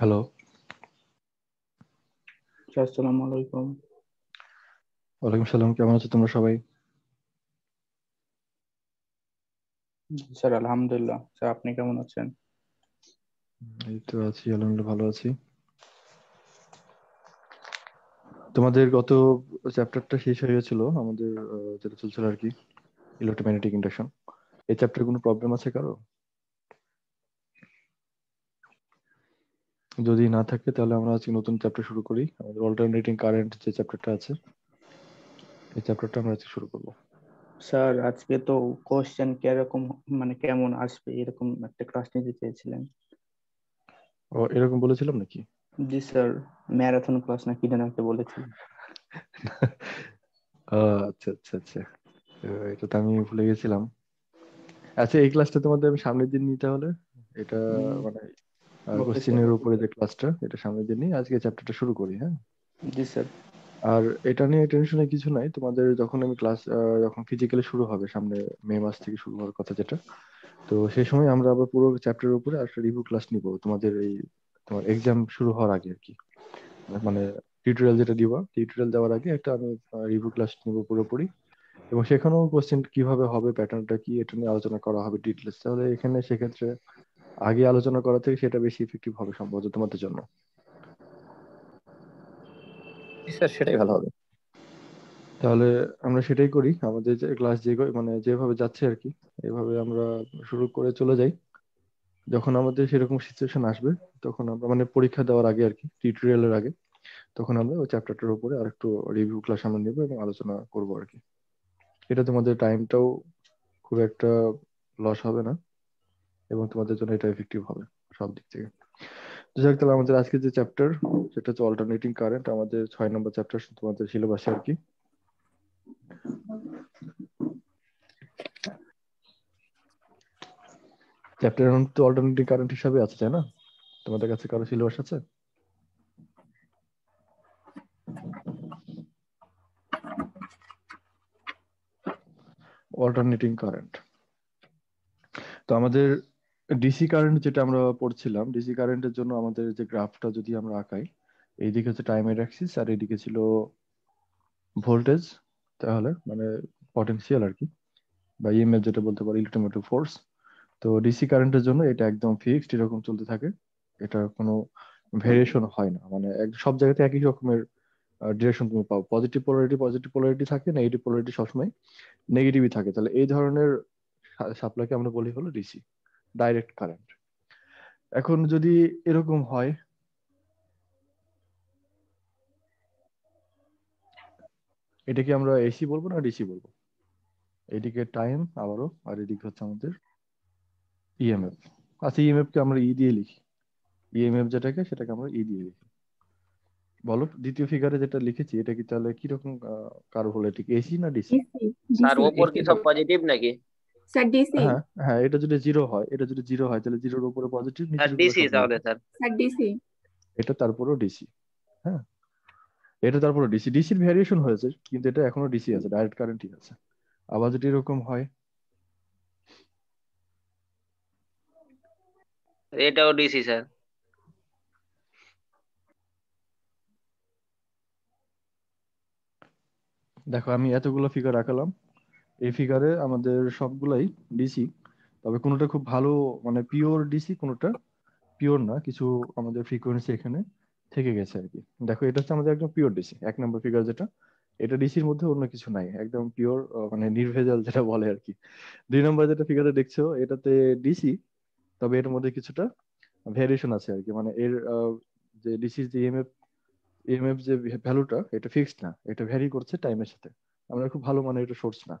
Hello আসসালামু আলাইকুম। ওয়ালাইকুম সালাম কেমন আছো তোমরা সবাই? স্যার আলহামদুলিল্লাহ। স্যার আপনি কেমন আছেন? এই তো আছি আলহামদুলিল্লাহ ভালো আছি। তোমাদের গত চ্যাপ্টারটা শেষ হয়ে গেছিল আমাদের যেটা চলছিল আর কি ইলেকট্রোম্যাগনেটিক ইন্ডাকশন এই চ্যাপ্টারে কোনো প্রবলেম আছে কারও? যদি না থাকে তাহলে আমরা আজকে নতুন চ্যাপ্টার শুরু করি। আমাদের অল্টারনেটিং কারেন্ট যে চ্যাপ্টারটা আছে এই চ্যাপ্টারটা আমরা আজকে শুরু করব। স্যার আজকে তো কোশ্চেন কীরকম মানে কেমন আসবে? এরকম একটা ক্লাস নিতে চেয়েছিলেন। ও এরকম বলেছিলাম নাকি? জি স্যার ম্যারাথন ক্লাস না কি যেন একটা বলেছিলেন। আহ, আচ্ছা আচ্ছা আচ্ছা। এটা তো আমি ভুলে গেছিলাম। আচ্ছা এই ক্লাসটা তোমাদের আমি সামনের দিন নিতে হলে এটা মানে কোশ্চেনের উপরে যে ক্লাসটা এটা সামনে দিন আজকে চ্যাপ্টারটা শুরু করি হ্যাঁ? জি স্যার আর এটা নিয়ে টেনশনের কিছু নাই। তোমাদের যখন আমি ক্লাস যখন ফিজিক্যালি শুরু হবে সামনে মে মাস থেকে শুরু হওয়ার কথা যেটা তো সেই সময় আমরা আবার পুরো চ্যাপ্টারের উপরে একটা রিভিউ ক্লাস নিব। তোমাদের এই তোমার এক্সাম শুরু হওয়ার আগে আর কি। মানে টিউটোরিয়াল যেটা দিবা টিউটোরিয়াল দেওয়ার আগে একটা আমি রিভিউ ক্লাস নিব পুরোপুরি। এবং সেখানেও কোশ্চেন কীভাবে হবে প্যাটার্নটা কি এটা নিয়ে আলোচনা করা হবে ডিটেলস তাহলে এখানে সেক্ষেত্রে আগে আলোচনা করা থেকে সেটা বেশি ইফেক্টিভ হবে সম্ভবত তোমাদের জন্য। স্যার সেটাই ভালো হবে। তাহলে আমরা সেটাই করি। আমাদের যে ক্লাস যে মানে যেভাবে যাচ্ছে আর কি এভাবে আমরা শুরু করে চলে যাই। যখন আমাদের সেরকম সিচুয়েশন আসবে তখন আমরা মানে পরীক্ষা দেওয়ার আগে আর কি টিউটোরিয়ালের আগে তখন আমরা ওই চ্যাপ্টারটার উপরে আরেকটু রিভিউ ক্লাস আমরা নেব এবং আলোচনা করব আর কি। এটা তোমাদের টাইমটাও খুব একটা লস হবে না। এবং তোমাদের জন্য এটা এফেক্টিভ হবে সব দিক থেকে। তো যাক, তাহলে আমাদের আজকে যে চ্যাপ্টার সেটা হচ্ছে অল্টারনেটিং কারেন্ট আমাদের ছয় নম্বর চ্যাপ্টার তোমাদের সিলেবাসে আর কি। চ্যাপ্টার তো অল্টারনেটিং কারেন্ট হিসাবে আছে, তাই না? তোমাদের কাছে কারও সিলেবাস আছে? অল্টারনেটিং কারেন্ট তো আমাদের ডিসি কারেন্ট যেটা আমরা পড়ছিলাম ডিসি কারেন্টের জন্য আমাদের যে গ্রাফটা যদি আমরা আঁকাই, এইদিকে হচ্ছে টাইমের অ্যাক্সিস আর এইদিকে ছিল ভোল্টেজ তাহলে মানে পটেনশিয়াল আর কি, বা ইএমএফ যেটা বলতে পারি ইলেকট্রোমেটিক ফোর্স তো ডিসি কারেন্টের জন্য এটা একদম ফিক্সড এরকম চলতে থাকে। এটা কোনো ভেরিয়েশন হয় না। মানে এক- সব জায়গাতে একই রকমের ডিরেকশন তুমি পাও। পজিটিভ পোলারিটি পজিটিভ পোলারিটি থাকে নেগেটিভ পোলারিটি সবসময় নেগেটিভই থাকে। তাহলে এই ধরনের সাপ্লাইকে আমরা বলি হলো ডিসি ডাইরেক্ট কারেন্ট এখন যদি এরকম হয় এটাকে আমরা এসি বলব না ডিসি বলব? এদিকে টাইম আবারও আর এদিকে হচ্ছে আমাদের ইএমএফ আচ্ছা ইএমএফ কে আমরা ই দিয়ে লিখি। ইএমএফ যেটাকে সেটাকে আমরা ই দিয়ে লিখি। বলো দ্বিতীয় ফিগারে যেটা লিখেছি এটা কি তাহলে কীরকম কারও হলো? এটা এসি না ডিসি স্যার ওপর কি সব পজিটিভ নাকি? স্যার ডিসি হ্যাঁ হ্যাঁ এটা যদি জিরো হয় এটা যদি জিরো হয় তাহলে জিরোর উপরে পজিটিভ স্যার ডিসি তাহলে স্যার স্যার ডিসি এটা তারপরেও ডিসি হ্যাঁ? এটা তারপরে ডিসি ডিসির ভ্যারিয়েশন হয়েছে কিন্তু এটা এখনও ডিসি আছে ডাইরেক্ট কারেন্টই আছে। আবার যদি এরকম হয়? এটাও ডিসি স্যার দেখো আমি এতগুলো ফিগার আঁকালাম। এই ফিগারে আমাদের সবগুলাই ডিসি তবে কোনোটা খুব ভালো মানে পিওর ডিসি কোনোটা পিওর না, কিছু আমাদের ফ্রিকোয়েন্সি এখানে থেকে গেছে আর কি। দেখো, এটা হচ্ছে আমাদের একদম পিওর ডিসি এক নম্বর ফিগার যেটা, এটা ডিসির মধ্যে অন্য কিছু নাই, একদম পিওর মানে নির্ভেজাল যেটা বলে আর কি। দুই নম্বর যেটা ফিগারে দেখছ, এটাতে ডিসি তবে এর মধ্যে কিছুটা ভ্যারিয়েশন আছে আর কি মানে এর যে ডিসির যে ইএমএফ ইএমএফ যে ভ্যালুটা এটা ফিক্সড না, এটা ভ্যারি করছে টাইমের সাথে। আমরা খুব ভালো মানে এটা সোর্স না।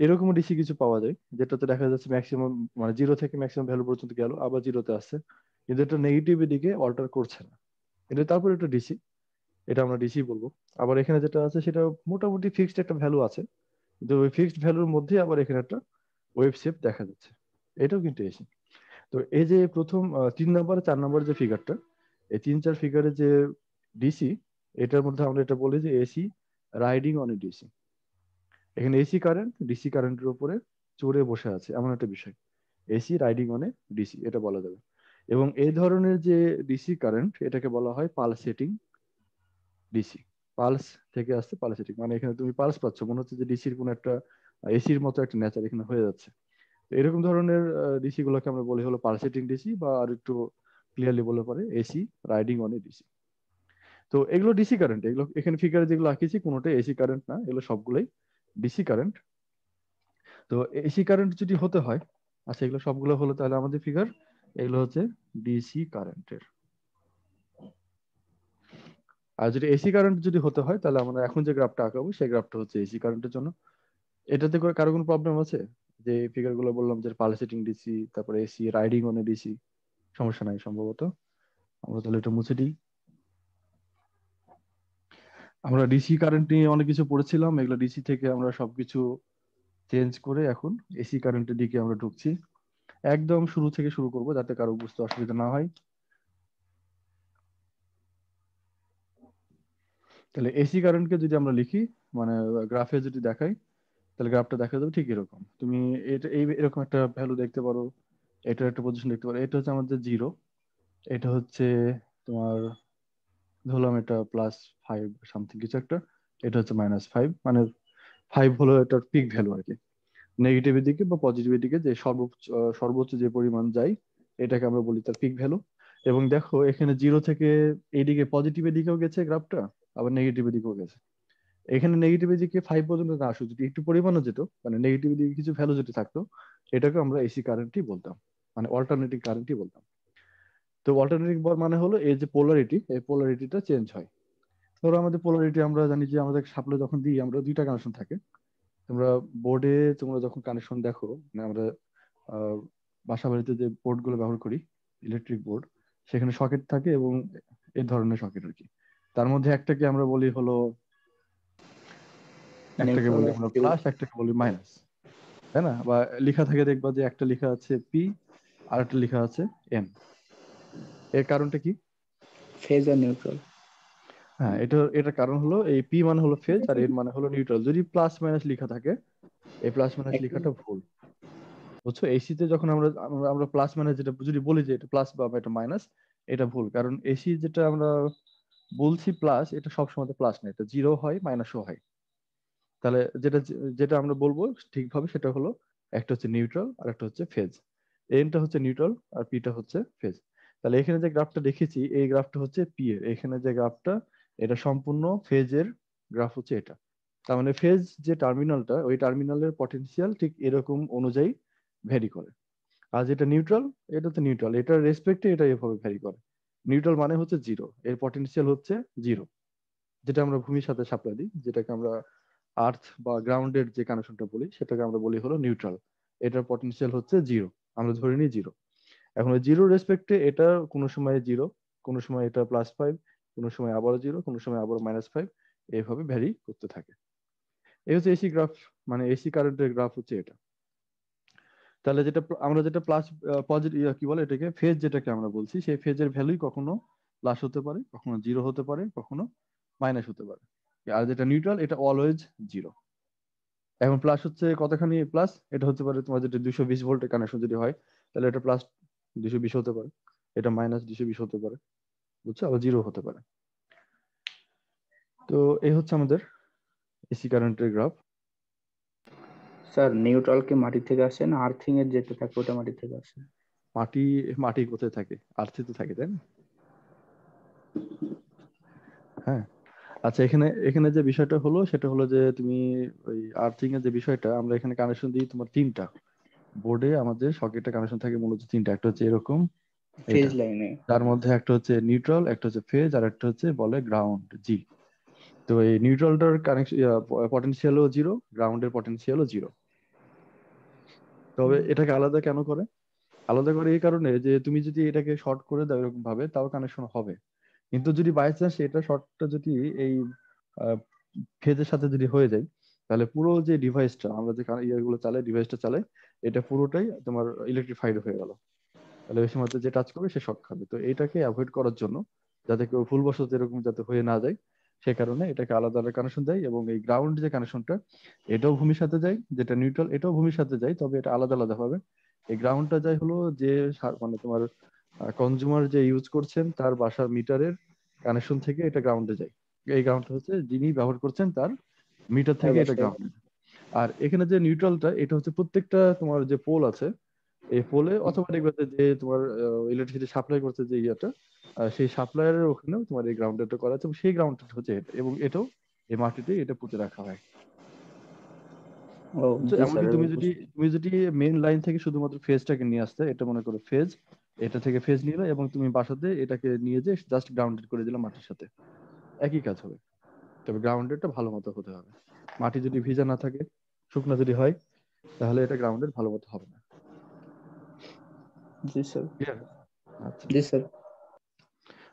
এরকম ডিসি কিছু পাওয়া যায়, যেটাতে দেখা যাচ্ছে ম্যাক্সিমাম মানে জিরো থেকে ম্যাক্সিমাম ভ্যালু পর্যন্ত গেল, আবার জিরোতে আসছে। কিন্তু এটা নেগেটিভের দিকে অল্টার করছে না। এটা তারপর একটা ডিসি এটা আমরা ডিসি বলব। আবার এখানে যেটা আছে, সেটা মোটামুটি ফিক্সড একটা ভ্যালু আছে। কিন্তু ওই ফিক্সড ভ্যালুর মধ্যে আবার এখানে একটা ওয়েভ শেপ দেখা যাচ্ছে। এটাও কিন্তু এসি তো এই যে প্রথম তিন নম্বর চার নম্বর যে ফিগারটা এই তিন, চার ফিগারে যে ডিসি এটার মধ্যে আমরা এটা বলি যে AC riding on a DC এখানে এসি কারেন্ট ডিসি কারেন্টের উপরে চড়ে বসে আছে, এমন একটা বিষয়। এসি রাইডিং অন ডিসি এটা বলা যাবে। এবং এই ধরনের যে ডিসি কারেন্ট এটাকে বলা হয় পালসেটিং ডিসি পালস থেকে আসছে পালসেটিং মানে এখানে তুমি পালস পাচ্ছ, মনে হচ্ছে যে ডিসির কোনো একটা এসির মতো একটা নেচার এখানে হয়ে যাচ্ছে। এরকম ধরনের ডিসি গুলোকে আমরা বলি হলো পালসেটিং ডিসি বা আর একটু ক্লিয়ারলি বলে পারে AC riding on a DC তো এগুলো ডিসি কারেন্ট এগুলো, এখানে ফিগারে যেগুলো আঁকিয়েছি কোনোটাই এসি কারেন্ট না, এগুলো সবগুলোই ডিসি কারেন্ট তো এসি কারেন্ট যদি হতে হয় আচ্ছা এগুলো সবগুলো হলো তাহলে আমাদের ফিগার এগুলো হচ্ছে ডিসি কারেন্টের আর যদি এসি কারেন্ট যদি হতে হয়, তাহলে আমরা এখন যে গ্রাফটা আঁকাবো, সেই গ্রাফটা হচ্ছে এসি কারেন্টের জন্য। এটাতে করে কারও কোনো প্রবলেম আছে? যে ফিগারগুলো বললাম যে পালসেটিং ডিসি তারপরে AC riding on a DC সমস্যা নাই সম্ভবত। আমরা তাহলে এটা মুছে দিই। আমরা ডিসি কারেন্ট নিয়ে অনেক কিছু পড়েছিলাম, এগুলো ডিসি থেকে আমরা সবকিছু চেঞ্জ করে এখন এসি কারেন্টের দিকে আমরা ঢুকছি। একদম শুরু থেকে শুরু করব যাতে কারও বুঝতে অসুবিধা না হয়। তাহলে এসি কারেন্টকে যদি আমরা লিখি মানে গ্রাফে যদি দেখাই, তাহলে গ্রাফটা দেখা যাবে ঠিক এরকম। তুমি এটা, এই এরকম একটা ভ্যালু দেখতে পারো এটার একটা পজিশন দেখতে পারো, এটা হচ্ছে আমাদের জিরো এটা হচ্ছে তোমার ধরলাম এটা প্লাস ফাইভ সামথিং কিছু একটা, এটা হচ্ছে মাইনাস ফাইভ মানে ফাইভ হলো এটার পিক ভ্যালু আর কি নেগেটিভের দিকে বা পজিটিভের দিকে যে সর্বোচ্চ সর্বোচ্চ যে পরিমাণ যায়, এটাকে আমরা বলি তার পিক ভ্যালু এবং দেখো, এখানে জিরো থেকে এইদিকে পজিটিভের দিকেও গেছে গ্রাফটা আবার নেগেটিভের দিকেও গেছে। এখানে নেগেটিভের দিকে ফাইভ পর্যন্ত না আসো যদি একটু পরিমাণও যেত মানে নেগেটিভের দিকে কিছু ভ্যালু যদি থাকতো, এটাকে আমরা এসি কারেন্টই বলতাম মানে অল্টারনেটিভ কারেন্টই বলতাম। তো অল্টারনেটিং অল্টারনেটিভ মানে হলো এই যে পোলারিটি এই পোলারিটিটা চেঞ্জ হয়। ধরো আমাদের পোলারিটি আমরা জানি যে আমাদের সাপ্লাই যখন দিই আমরা দুইটা কানেকশন থাকে। তোমরা বোর্ডে তোমরা যখন কানেকশন দেখো মানে আমরা বাসা বাড়িতে যে বোর্ডগুলো ব্যবহার করি ইলেকট্রিক বোর্ড সেখানে সকেট থাকে এবং এই ধরনের সকেট আর কি। তার মধ্যে একটাকে আমরা বলি হলো একটাকে বলি আমরা প্লাস একটাকে বলি মাইনাস তাই না? বা লেখা থাকে দেখবা যে একটা লেখা আছে পি আর একটা লেখা আছে এন এর কারণটা কি? ফেজ আর নিউট্রাল হ্যাঁ এটা এটার কারণ হলো এই পি মানে হলো ফেজ আর এর মানে হলো নিউট্রাল যদি প্লাস মাইনাস লেখা থাকে এই প্লাস মাইনাস লেখাটা ভুল। বুঝছ? এসি তে যখন আমরা আমরা প্লাস মাইনাস যেটা যদি বলি যে এটা প্লাস বা এটা মাইনাস এটা ভুল। কারণ এসি যেটা আমরা বলছি প্লাস এটা সবসময় প্লাস না এটা জিরো হয় মাইনাসও হয়। তাহলে যেটা যেটা আমরা বলব ঠিকভাবে সেটা হলো একটা হচ্ছে নিউট্রাল আর একটা হচ্ছে ফেজ এনটা হচ্ছে নিউট্রাল আর পিটা হচ্ছে ফেজ তাহলে এখানে যে গ্রাফটা দেখেছি, এই গ্রাফটা হচ্ছে পি এর। এখানে যে গ্রাফটা এটা সম্পূর্ণ ফেজের গ্রাফ হচ্ছে এটা। তার মানে ফেজ যে টার্মিনালটা ওই টার্মিনালের পটেনশিয়াল ঠিক এরকম অনুযায়ী ভ্যারি করে। আর যেটা নিউট্রাল এটা তো নিউট্রাল এটার রেসপেক্টে এটা এভাবে ভ্যারি করে। নিউট্রাল মানে হচ্ছে জিরো এর পটেনশিয়াল হচ্ছে জিরো যেটা আমরা ভূমির সাথে সাপ্লাই দিই, যেটাকে আমরা আর্থ বা গ্রাউন্ডের যে কানেকশনটা বলি, সেটাকে আমরা বলি হলো নিউট্রাল এটার পটেনশিয়াল হচ্ছে জিরো আমরা ধরে নিই জিরো এখন জিরো রেসপেক্টে এটা কোনো সময় জিরো কোনো সময় এটা প্লাস ফাইভ কোনো সময় আবারও জিরো কোনো সময় আবারও মাইনাস ফাইভ এইভাবে ভ্যারি করতে থাকে। এই হচ্ছে এসি গ্রাফ মানে এসি কারেন্টের গ্রাফ হচ্ছে এটা। তাহলে যেটা আমরা যেটা প্লাস পজিটিভ কি বলে এটাকে? ফেজ যেটাকে আমরা বলছি, সেই ফেজের ভ্যালুই কখনো প্লাস হতে পারে, কখনো জিরো হতে পারে, কখনো মাইনাস হতে পারে। আর যেটা নিউট্রাল এটা অলওয়েজ জিরো এখন প্লাস হচ্ছে কতখানি প্লাস এটা হতে পারে তোমার যেটা দুশো বিশ ভোল্টের কানেকশন যদি হয়, তাহলে এটা প্লাস দুশো বিশ হতে পারে। এটা মাইনাস দুশো বিশ হতে পারে বুঝছ? আবার জিরো হতে পারে। তো এই হচ্ছে আমাদের এসি কারেন্টের গ্রাফ স্যার নিউট্রাল কি মাটি থেকে আসে না আর্থিং এর যেটা থাকে ওটা মাটি থেকে আসে? মাটি মাটি কোথায় থাকে? আর্থে তো থাকে তাই না? হ্যাঁ। আচ্ছা এখানে এখানে যে বিষয়টা হলো সেটা হলো যে তুমি ওই আর্থিং এর যে বিষয়টা আমরা এখানে কানেকশন দিই তোমার তিনটা। বোর্ডে আমাদের সকেটে কানেকশন থাকে মূলত তিনটা। একটা হচ্ছে এরকম ফেজ লাইনে তার মধ্যে একটা হচ্ছে নিউট্রাল একটা হচ্ছে ফেজ আর একটা হচ্ছে বলে গ্রাউন্ড জি তো এই নিউট্রালটার কানেকশন পটেনশিয়ালও জিরো গ্রাউন্ডের পটেনশিয়ালও জিরো তবে এটাকে আলাদা কেন করে? আলাদা করে এই কারণে যে তুমি যদি এটাকে শর্ট করে দাও এরকম ভাবে তাও কানেকশন হবে। কিন্তু যদি বাই চান্স এটা শর্টটা যদি এই ফেজের সাথে যদি হয়ে যায় তাহলে পুরো যে ডিভাইসটা আমরা যে ইয়েগুলো চালাই ডিভাইসটা চালাই এটা পুরোটাই তোমার ইলেকট্রিফাইড হয়ে গেল। তাহলে ওই সময় যে টাচ করবে সে শর্ট খাবে। তো এটাকে অ্যাভয়েড করার জন্য যাতে কেউ ভুলবশত এরকম যাতে হয়ে না যায় সে কারণে এটাকে আলাদা আলাদা কানেকশন দেয় এবং এই গ্রাউন্ড যে কানেকশনটা এটাও ভূমির সাথে যায় যেটা নিউট্রাল এটাও ভূমির সাথে যায় তবে এটা আলাদা আলাদা হবে। এই গ্রাউন্ডটা যায় হলো যে মানে তোমার কনজিউমার যে ইউজ করছেন তার বাসার মিটারের কানেকশন থেকে এটা গ্রাউন্ডে যায়। এই গ্রাউন্ড হচ্ছে যিনি ব্যবহার করছেন তার মিটার থেকে এটা। গ্রাউন্ডে আর এখানে যে নিউট্রালটা এটা হচ্ছে প্রত্যেকটা তোমার যে পোল আছে এই পোলে অটোমেটিক ভাবে যে তোমার ইলেকট্রিসিটি সাপ্লাই করছে যে ইয়েটা সেই সাপ্লায়ারের ওখানে তোমার এই গ্রাউন্ডটা করা আছে সেই গ্রাউন্ডটা হচ্ছে এটা এবং এটাও এই মাটিতে এটা পুঁতে রাখা হয়। তুমি যদি তুমি যদি মেইন লাইন থেকে শুধুমাত্র ফেজটাকে নিয়ে আসতে এটা মনে করো ফেজ এটা থেকে ফেজ নিলে এবং তুমি বাসাতে এটাকে নিয়ে যে জাস্ট গ্রাউন্ডেড করে দিলে মাটির সাথে। একই কাজ হবে। তবে গ্রাউন্ডেডটা ভালো মতো হতে হবে। মাটি যদি ভিজা না থাকে শুকনো যদি হয় তাহলে এটা গ্রাউন্ডেড ভালো মতো হবে না। জি স্যার। আচ্ছা। জি স্যার।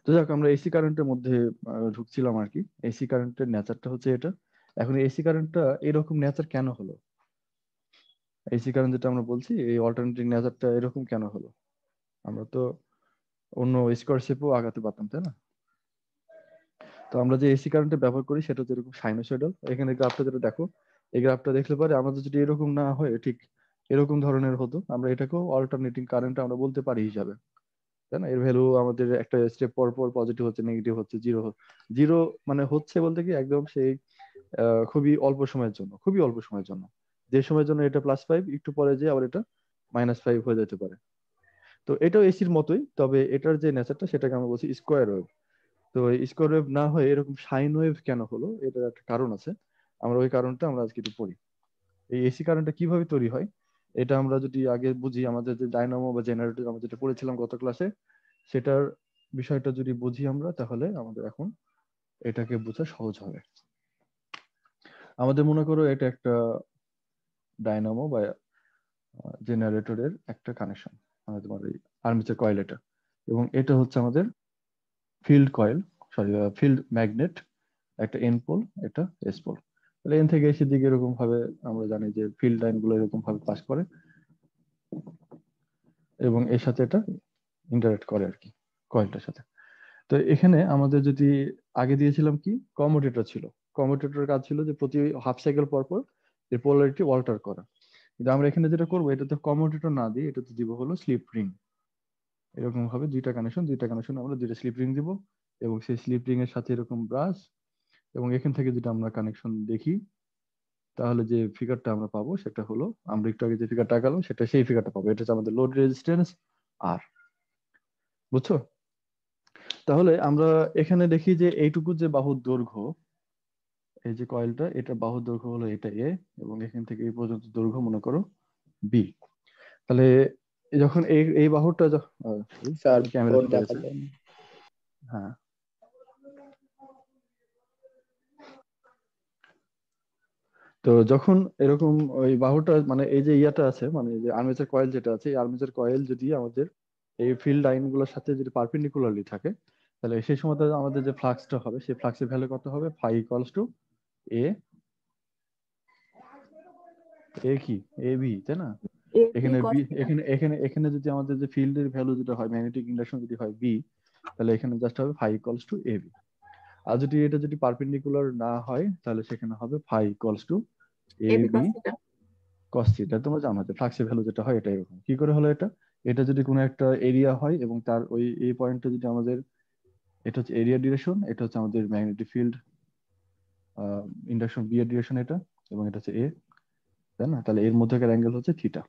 তো যাক আমরা এসি কারেন্টের মধ্যে ঢুকছিলাম আর কি। এসি কারেন্টের নেচারটা হচ্ছে এটা। এখন এসি কারেন্টটা এরকম নেচার কেন হলো? এসি কারেন্ট যেটা আমরা বলছি এই অল্টারনেটিভ নেচারটা এরকম কেন হলো? আমরা তো অন্য স্কোয়ারশিপও আগাতে পারতাম তাই না? তো আমরা যে এসি কারেন্টটা ব্যবহার করি সেটা হচ্ছে এরকম সাইনোসয়েডাল এখানে গ্রাফটা যেটা দেখো এই গ্রাফটা দেখলে পরে আমাদের যদি এরকম না হয়, ঠিক এরকম ধরনের হতো। আমরা এটাকেও অল্টারনেটিং কারেন্ট আমরা বলতে পারি হিসাবে। তাই না? এর ভ্যালু আমাদের একটা স্টেপ পর পর পজিটিভ হচ্ছে নেগেটিভ হচ্ছে জিরো জিরো মানে হচ্ছে বলতে কি একদম সেই খুবই অল্প সময়ের জন্য, খুবই অল্প সময়ের জন্য। যে সময়ের জন্য এটা প্লাস ফাইভ একটু পরে যে আবার এটা মাইনাস ফাইভ হয়ে যেতে পারে। তো এটাও এসির মতোই, তবে এটার যে নেচারটা সেটাকে আমরা বলছি স্কোয়ার ওয়েভ তো স্কোয়ার ওয়েভ না হয়ে এরকম সাইন ওয়েভ কেন হলো? এটার একটা কারণ আছে। আমরা ওই কারণটা আমরা আজকে একটু পড়ি। এই এসি কারেন্টটা কীভাবে তৈরি হয়? এটা আমরা যদি আগে বুঝি, আমাদের যে ডায়নামো বা জেনারেটর আমরা যেটা পড়েছিলাম গত ক্লাসে সেটার বিষয়টা যদি বুঝি আমরা, তাহলে আমাদের এখন এটাকে বোঝা সহজ হবে। আমাদের মনে করো এটা একটা ডায়নামো বা জেনারেটরের একটা কানেকশন মানে তোমার এই আর্মিচার কয়েল এটা। এবং এটা হচ্ছে আমাদের field coil sorry field magnet একটা এন পোল এটা এস পোল এন থেকে এসে দিকে এরকম ভাবে আমরা জানি যে ফিল্ড লাইনগুলো এরকম ভাবে পাস করে এবং এর সাথে এটা ইন্টারেক্ট করে আর কি কয়েলটার সাথে। তো এখানে আমাদের যদি আগে দিয়েছিলাম কি? কমোডেটর ছিল। কমোডেটরের কাজ ছিল যে প্রতি হাফ সাইকেল পর পর এর পোলারিটি অল্টার করা। কিন্তু আমরা এখানে যেটা করব, এটাতে কমোডেটর না দিয়ে এটাতে দিব হলো স্লিপ রিং এরকম ভাবে দুইটা কানেকশন দুইটা কানেকশন আমরা দুইটা স্লিপ রিং দিব এবং সেই স্লিপ রিং এর সাথে এরকম ব্রাশ এবং এখান থেকে যেটা আমরা কানেকশন দেখি তাহলে যে ফিগারটা আমরা পাবো সেটা হলো আমরা একটু আগে যে ফিগারটা আঁকালাম সেটা সেই ফিগারটা পাবো। এটা হচ্ছে আমাদের লোড রেজিস্ট্যান্স আর বুঝছ? তাহলে আমরা এখানে দেখি যে এইটুকু যে বাহুর দৈর্ঘ্য এই যে কয়েলটা এটা বাহুর দৈর্ঘ্য হলো এটা এ এবং এখান থেকে এই পর্যন্ত দৈর্ঘ্য মনে করো বি তাহলে যখন এই এই বাহুটা। হ্যাঁ। তো যখন এরকম ওই বাহুটা মানে এই যে ইয়াটা আছে মানে যে আর্মেচার কয়েল যেটা আছে এই আর্মেচার কয়েল যদি আমাদের এই ফিল্ড লাইনগুলোর সাথে যদি পারপেন্ডিকুলারলি থাকে তাহলে সেই সময় আমাদের যে ফ্লাক্সটা হবে সেই ফ্লাক্সের ভ্যালু কত হবে? Phi equals to A A কি? এ বি তাই না? এখানে বি এখানে এখানে এখানে যদি আমাদের যে ফিল্ডের ভ্যালু যেটা হয় ম্যাগনেটিক ইন্ডাকশন যদি হয় বি তাহলে এখানে জাস্ট হবে phi equals to A B. আর যদি এটা যদি পারপেন্ডিকুলার না হয় তাহলে সেখানে হবে phi equals to A B তোমরা জানো যে ফ্লাক্সের ভ্যালু যেটা হয় এটা এরকম। কি করে হলো এটা? এটা যদি কোনো একটা এরিয়া হয় এবং তার ওই এই পয়েন্টটা যদি আমাদের এটা হচ্ছে এরিয়া ডিরেকশন এটা হচ্ছে আমাদের ম্যাগনেটিক ফিল্ড ইন্ডাকশন বি এর ডিরেকশন এটা এবং এটা হচ্ছে এ তাই না? তাহলে এর মধ্যেকার অ্যাঙ্গেল হচ্ছে থিটা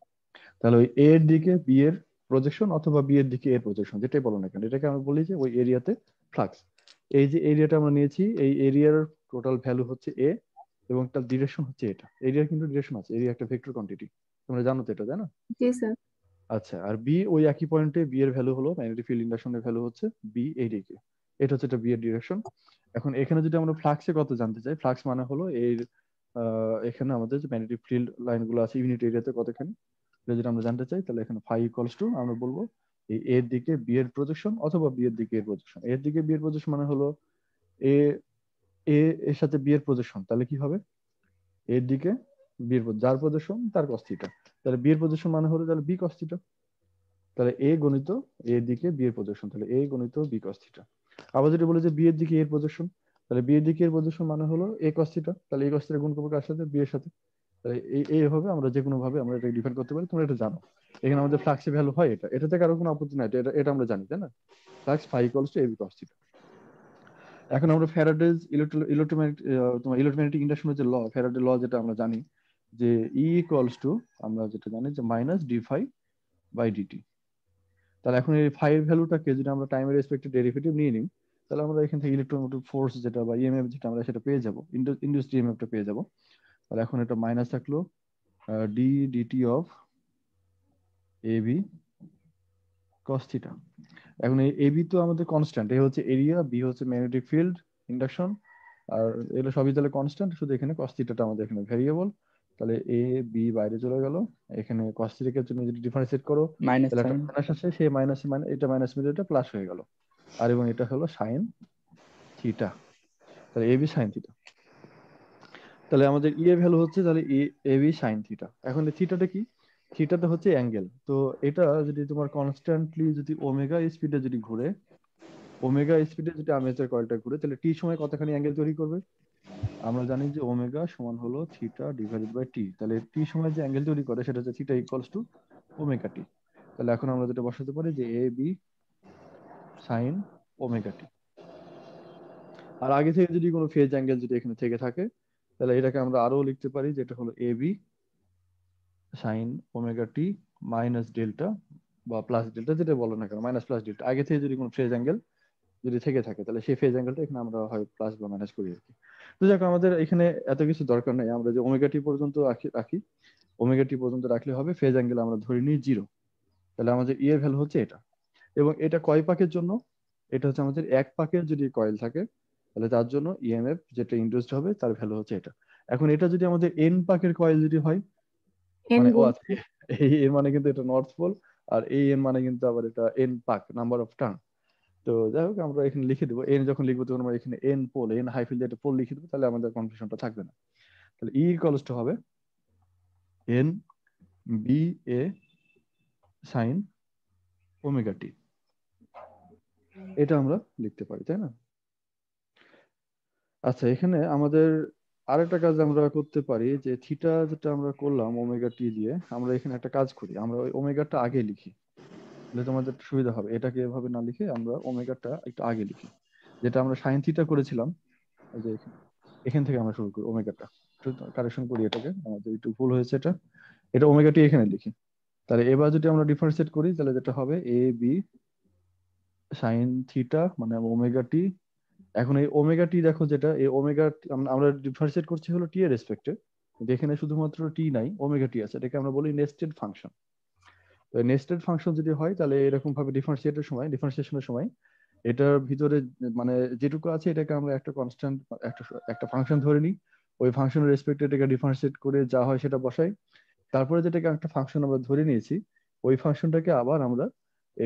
তাহলে ওই এ এর দিকে বি এর প্রজেকশন অথবা বি এর দিকে এর প্রজেকশন যেটাই বলো না কেন এটাকে আমরা বলি যে ওই এরিয়াতে ফ্লাক্স এই যে এরিয়াটা আমরা নিয়েছি এই এরিয়ার টোটাল ভ্যালু হচ্ছে এ এবং তার ডিরেকশন হচ্ছে এটা। এরিয়ার কিন্তু ডিরেকশন আছে এরিয়া একটা ভেক্টর কোয়ান্টিটি তোমরা জানো তো এটা তাই না? জি স্যার আচ্ছা আর বি ওই একই পয়েন্টে বি এর ভ্যালু হলো ম্যাগনেটিক ফিল্ড ইন্ডাকশনের ভ্যালু হচ্ছে বি এই দিকে এটা হচ্ছে এটা বি এর ডিরেকশন এখন এখানে যদি আমরা ফ্লাক্সে কত জানতে চাই ফ্লাক্স মানে হলো এর এখানে আমাদের যে ম্যাগনেটিক ফিল্ড লাইনগুলো আছে ইউনিট এরিয়াতে কতখানি। যদি আমরা জানতে চাই তাহলে এখানে ফাই ইকুয়ালস টু আমরা বলব এই এর দিকে বি এর প্রজেকশন অথবা বি এর দিকে এর প্রজেকশন এর দিকে বি এর প্রজেকশন মানে হলো এ এ, এর সাথে বি এর তাহলে কি হবে? এর দিকে বি এর যার প্রজেকশন তার cos থিটা তাহলে বি এর মানে হলো, তাহলে বি cos থিটা তাহলে এ গণিত এ এর দিকে বি এর তাহলে এ গণিত বি cos থিটা আবার যদি বলে যে বি এর দিকে এর প্রজেকশন তাহলে বি এর দিকে এর প্রজেকশন মানে হলো এ cos থিটা তাহলে এ cos থিটা গুণ করব কার সাথে? বি এর সাথে। তাহলে এই এইভাবে আমরা যে কোনো ভাবে আমরা এটা ডিফাইন করতে পারি, তোমরা এটা জানো। এখানে আমাদের ফ্লাক্সের ভ্যালু হয় এটা। এটাতে কারও কোনো আপত্তি নাই, এটা এটা আমরা জানি, তাই না? Flux phi equals to AB cos theta এখন আমরা ফ্যারাডেজ ইলেকট্রোম্যাগনেটিক ইলেকট্রোম্যাগনেটিক ইন্ডাকশনের যে ল ফ্যারাডে ল যেটা আমরা জানি যে ই ইকুয়ালস টু আমরা যেটা জানি যে minus d phi by dt তাহলে এখন এই ফাই ভ্যালুটাকে যদি আমরা টাইমের রেসপেক্টে ডেরিভেটিভ নিয়ে নিই, তাহলে আমরা এখান থেকে ইলেকট্রোমোটিভ ফোর্স যেটা বা ইএমএফ যেটা আমরা, সেটা পেয়ে যাব। ইন্ডিউস ইএমএফটা পেয়ে যাব। তাহলে এখন এটা মাইনাস থাকল d dt of A B cos theta এখন এই এবি তো আমাদের কনস্ট্যান্ট এ হচ্ছে এরিয়া বি হচ্ছে ম্যাগনেটিক ফিল্ড ইন্ডাকশন আর এগুলো সবই তাহলে কনস্ট্যান্ট শুধু এখানে কস থিটাটা আমাদের এখানে ভ্যারিয়েবল তাহলে এ বি বাইরে চলে গেল এখানে কস থিটাকে তুমি যদি ডিফারেন্সিয়েট করো মাইনাস মাইনাস আসে সেই মাইনাস মানে এটা মাইনাস মিলে এটা প্লাস হয়ে গেল আর এবং এটা হলো সাইন থিটা তাহলে এবি সাইন থিটা তাহলে আমাদের ই এর ভ্যালু হচ্ছে তাহলে এ বি সাইন থিটা এখন এই থিটাটা কি? থিটাটা হচ্ছে অ্যাঙ্গেল তো এটা যদি তোমার কনস্ট্যান্টলি যদি ওমেগা স্পিডে যদি ঘুরে ওমেগা স্পিডে যদি আর্মেচার কয়েলটা ঘুরে, তাহলে টি সময় কতখানি অ্যাঙ্গেল তৈরি করবে? আমরা জানি যে ওমেগা সমান হলো থিটা ডিভাইডেড বাই টি তাহলে টি সময় যে অ্যাঙ্গেল তৈরি করে, সেটা হচ্ছে theta equals to omega t তাহলে এখন আমরা যেটা বসাতে পারি যে A B sine omega t আর আগে থেকে যদি কোনো ফেজ অ্যাঙ্গেল যদি এখানে থেকে থাকে, তাহলে এটাকে আমরা আরও লিখতে পারি যেটা হলো A B sine omega t minus delta বা প্লাস ডেল্টা যেটা বলো না কেন মাইনাস প্লাস ডেল্টা আগে থেকে যদি কোনো ফেজ অ্যাঙ্গেল যদি থেকে থাকে, তাহলে সেই ফেজ অ্যাঙ্গেলটা এখানে আমরা হয় প্লাস বা মাইনাস করি আর কি। তো যাক আমাদের এখানে এত কিছু দরকার নেই। আমরা যে ওমেগা টি পর্যন্ত রাখি ওমেগা টি পর্যন্ত রাখলে হবে ফেজ অ্যাঙ্গেল আমরা ধরে নিই জিরো তাহলে আমাদের ই এর ভ্যালু হচ্ছে এটা। এবং এটা কয় পাকের জন্য? এটা হচ্ছে আমাদের এক পাকের যদি কয়েল থাকে, তাহলে তার জন্য ইএমএফ যেটা ইন্ডিউসড হবে, তার ভ্যালু হচ্ছে এটা। এখন এটা যদি আমাদের এন পাকের কয়েল যদি হয় মানে ও আচ্ছা এই এন মানে কিন্তু এটা নর্থ পোল আর এই এন মানে কিন্তু আবার এটা এন পাক নাম্বার অফ টার্ন তো যাই হোক আমরা এখানে লিখে দেবো। এন যখন লিখব তখন আমরা এখানে এন পোল এন হাইফিল দিয়ে একটা পোল লিখে দেবো তাহলে আমাদের কনফিউশনটা থাকবে না। তাহলে ই ইকুয়ালস টু হবে N B A sine omega t এটা আমরা লিখতে পারি তাই না? আচ্ছা এখানে আমাদের আরেকটা কাজ আমরা করতে পারি, যে থিটা যেটা আমরা করলাম ওমেগা টি দিয়ে, আমরা এখানে একটা কাজ করি। আমরা ওই ওমেগাটা আগে লিখি, তাহলে তোমাদের সুবিধা হবে। এটাকে এভাবে না লিখে আমরা ওমেগাটা একটু আগে লিখি। যেটা আমরা সাইন থিটা করেছিলাম যে এখান থেকে আমরা শুরু করি ওমেগাটা একটু কারেকশন করি এটাকে, আমাদের একটু ভুল হয়েছে এটা। এটা ওমেগা টি এখানে লিখি। তাহলে এবার যদি আমরা ডিফারেন্সিয়েট করি, তাহলে যেটা হবে এ বি সাইন থিটা মানে ওমেগা টি এখন এই ওমেগা টি দেখো যেটা, এই ওমেগা আমরা ডিফারেন্সিয়েট করছি হলো টি এর রেসপেক্টে এখানে শুধুমাত্র টি নাই ওমেগা টি আছে। এটাকে আমরা বলি নেস্টেড ফাংশন তো নেস্টেড ফাংশন যদি হয়, তাহলে এরকম ভাবে ডিফারেন্সিয়েটের সময় ডিফারেন্সিয়েশনের সময়, এটার ভিতরে মানে যেটুকু আছে, এটাকে আমরা একটা কনস্ট্যান্ট একটা একটা ফাংশন ধরে নিই। ওই ফাংশনের রেসপেক্টে এটাকে ডিফারেন্সিয়েট করে যা হয় সেটা বসাই। তারপরে যেটাকে একটা ফাংশন আমরা ধরে নিয়েছি, ওই ফাংশনটাকে আবার আমরা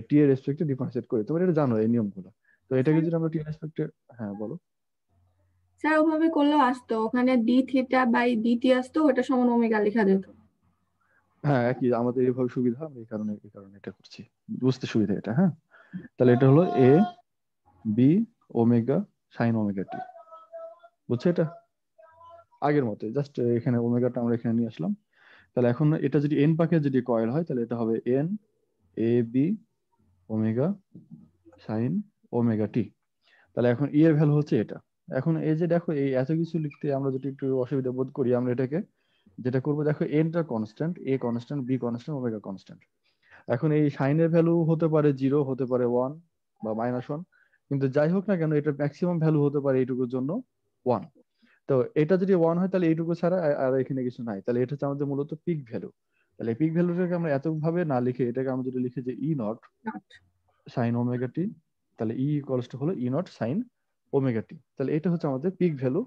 টি এর রেসপেক্টে ডিফারেন্সিয়েট করি। তোমরা এটা জানো এই নিয়মগুলো। তো এটাকে যদি আমরা টি এর রেসপেক্টে হ্যাঁ বলো। স্যার ওভাবে করলেও আসতো। ওখানে ডি থিটা বাই ডিটি আসতো ওটা সমান ওমেগা লেখা যেত। হ্যাঁ কি আমাদের এইভাবে সুবিধা আমি এই কারণে এই কারণে এটা করছি। বুঝতে সুবিধা এটা হ্যাঁ? তাহলে এটা হলো A B omega sine omega t বুঝছ এটা? আগের মতে জাস্ট এখানে ওমেগাটা আমরা এখানে নিয়ে আসলাম। তাহলে এখন এটা যদি এন পাকে যদি কয়েল হয় তাহলে এটা হবে N A B omega sine omega t তাহলে এখন ই এর ভ্যালু হচ্ছে এটা। এখন এই যে দেখো এই এত কিছু লিখতে আমরা যদি একটু অসুবিধা বোধ করি আমরা এটাকে যেটা করব দেখো এনটা constant A constant B constant omega constant এখন এই সাইনের ভ্যালু হতে পারে জিরো হতে পারে ওয়ান বা মাইনাস ওয়ান কিন্তু যাই হোক না কেন এটা ম্যাক্সিমাম ভ্যালু হতে পারে এইটুকুর জন্য ওয়ান তো এটা যদি ওয়ান হয় তাহলে এইটুকু ছাড়া আর এখানে কিছু নাই। তাহলে এটা হচ্ছে আমাদের মূলত পিক ভ্যালু তাহলে পিক ভ্যালুটাকে আমরা এত ভাবে না লিখে এটাকে আমরা যদি লিখে যে E naught sine omega t তাহলে ই ইকুয়ালস টু হলো E naught sine omega t তাহলে এটা হচ্ছে আমাদের পিক ভ্যালু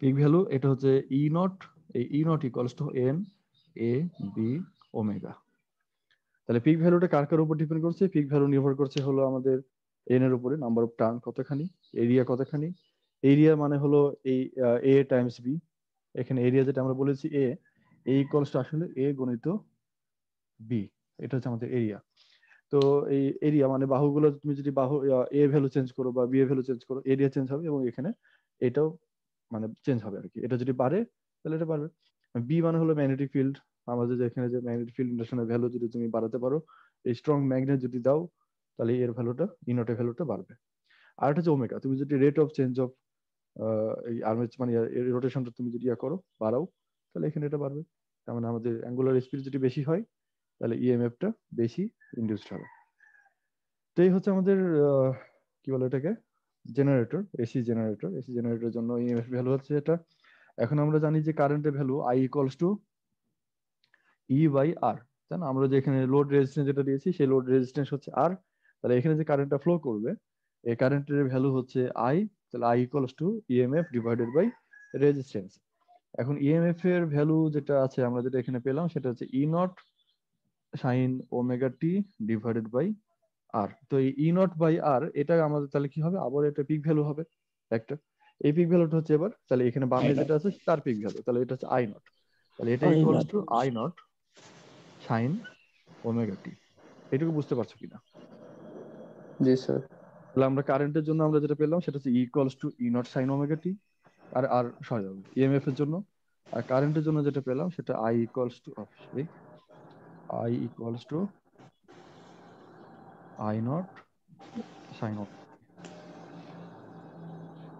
পিক ভ্যালু এটা হচ্ছে ই নট এই E naught equals to N A B omega তাহলে পিক ভ্যালুটা কার কার উপর ডিপেন্ড করছে? পিক ভ্যালু নির্ভর করছে হলো আমাদের এন এর উপরে। নাম্বার অফ টার্ন কতখানি? এরিয়া কতখানি? এরিয়া মানে হলো এই এ টাইমস বি এখানে এরিয়া যেটা আমরা বলেছি এ এ ইকুয়ালস টু আসলে এ গণিত বি এটা হচ্ছে আমাদের এরিয়া তো এই এরিয়া মানে বাহুগুলো তুমি যদি বাহু এ ভ্যালু চেঞ্জ করো বা বি এ ভ্যালু চেঞ্জ করো এরিয়া চেঞ্জ হবে এবং এখানে এটাও মানে চেঞ্জ হবে আর কি এটা যদি বাড়ে, তাহলে এটা বাড়বে। বি মানে হলো ম্যাগনেটিক ফিল্ড আমাদের যে এখানে যে ম্যাগনেটিক ফিল্ড ইন্ডাকশনের ভ্যালু যদি তুমি বাড়াতে পারো, এই স্ট্রং ম্যাগনেট যদি দাও, তাহলে এর ভ্যালুটা ইনটের ভ্যালুটা বাড়বে। আর একটা হচ্ছে ওমেগা তুমি যদি রেট অফ চেঞ্জ অফ এই আর্মেজ মানে রোটেশনটা তুমি যদি ইয়া করো, বাড়াও, তাহলে এখানে এটা বাড়বে। তার মানে আমাদের অ্যাঙ্গুলার স্পিড যদি বেশি হয় তাহলে ইএমএফটা বেশি ইন্ডিউসড হবে। তো এই হচ্ছে আমাদের কি বলে এটাকে? জেনারেটর এসি জেনারেটর এসি জেনারেটরের জন্য ইএমএফ ভ্যালু হচ্ছে এটা। এখন আমরা জানি যে কারেন্টের value I equals to E by R তাই না? আমরা যে এখানে লোড রেজিস্ট্যান্স যেটা দিয়েছি, সেই লোড রেজিস্ট্যান্স হচ্ছে আর তাহলে এখানে যে কারেন্টটা ফ্লো করবে, এই কারেন্টের ভ্যালু হচ্ছে আই তাহলে I equals to EMF divided by resistance এখন ইএমএফ এর ভ্যালু যেটা আছে, আমরা যেটা এখানে পেলাম, সেটা হচ্ছে E naught sine omega t divided by R তো এই ই নট বাই আর এটা আমাদের তাহলে কি হবে? আবার এটা পিক ভ্যালু হবে একটা। এই পিক ভ্যালুটা হচ্ছে এবার তাহলে এখানে বামে যেটা আছে তার পিক ভ্যালু তাহলে এটা হচ্ছে আই নট তাহলে এটা equals to I naught sine omega t এটুকু বুঝতে পারছ কিনা? জি স্যার তাহলে আমরা কারেন্টের জন্য আমরা যেটা পেলাম সেটা হচ্ছে equals to E naught sine omega t আর আর সরি ইএমএফ এর জন্য। আর কারেন্টের জন্য যেটা পেলাম সেটা I equals to sorry I equals to I naught sine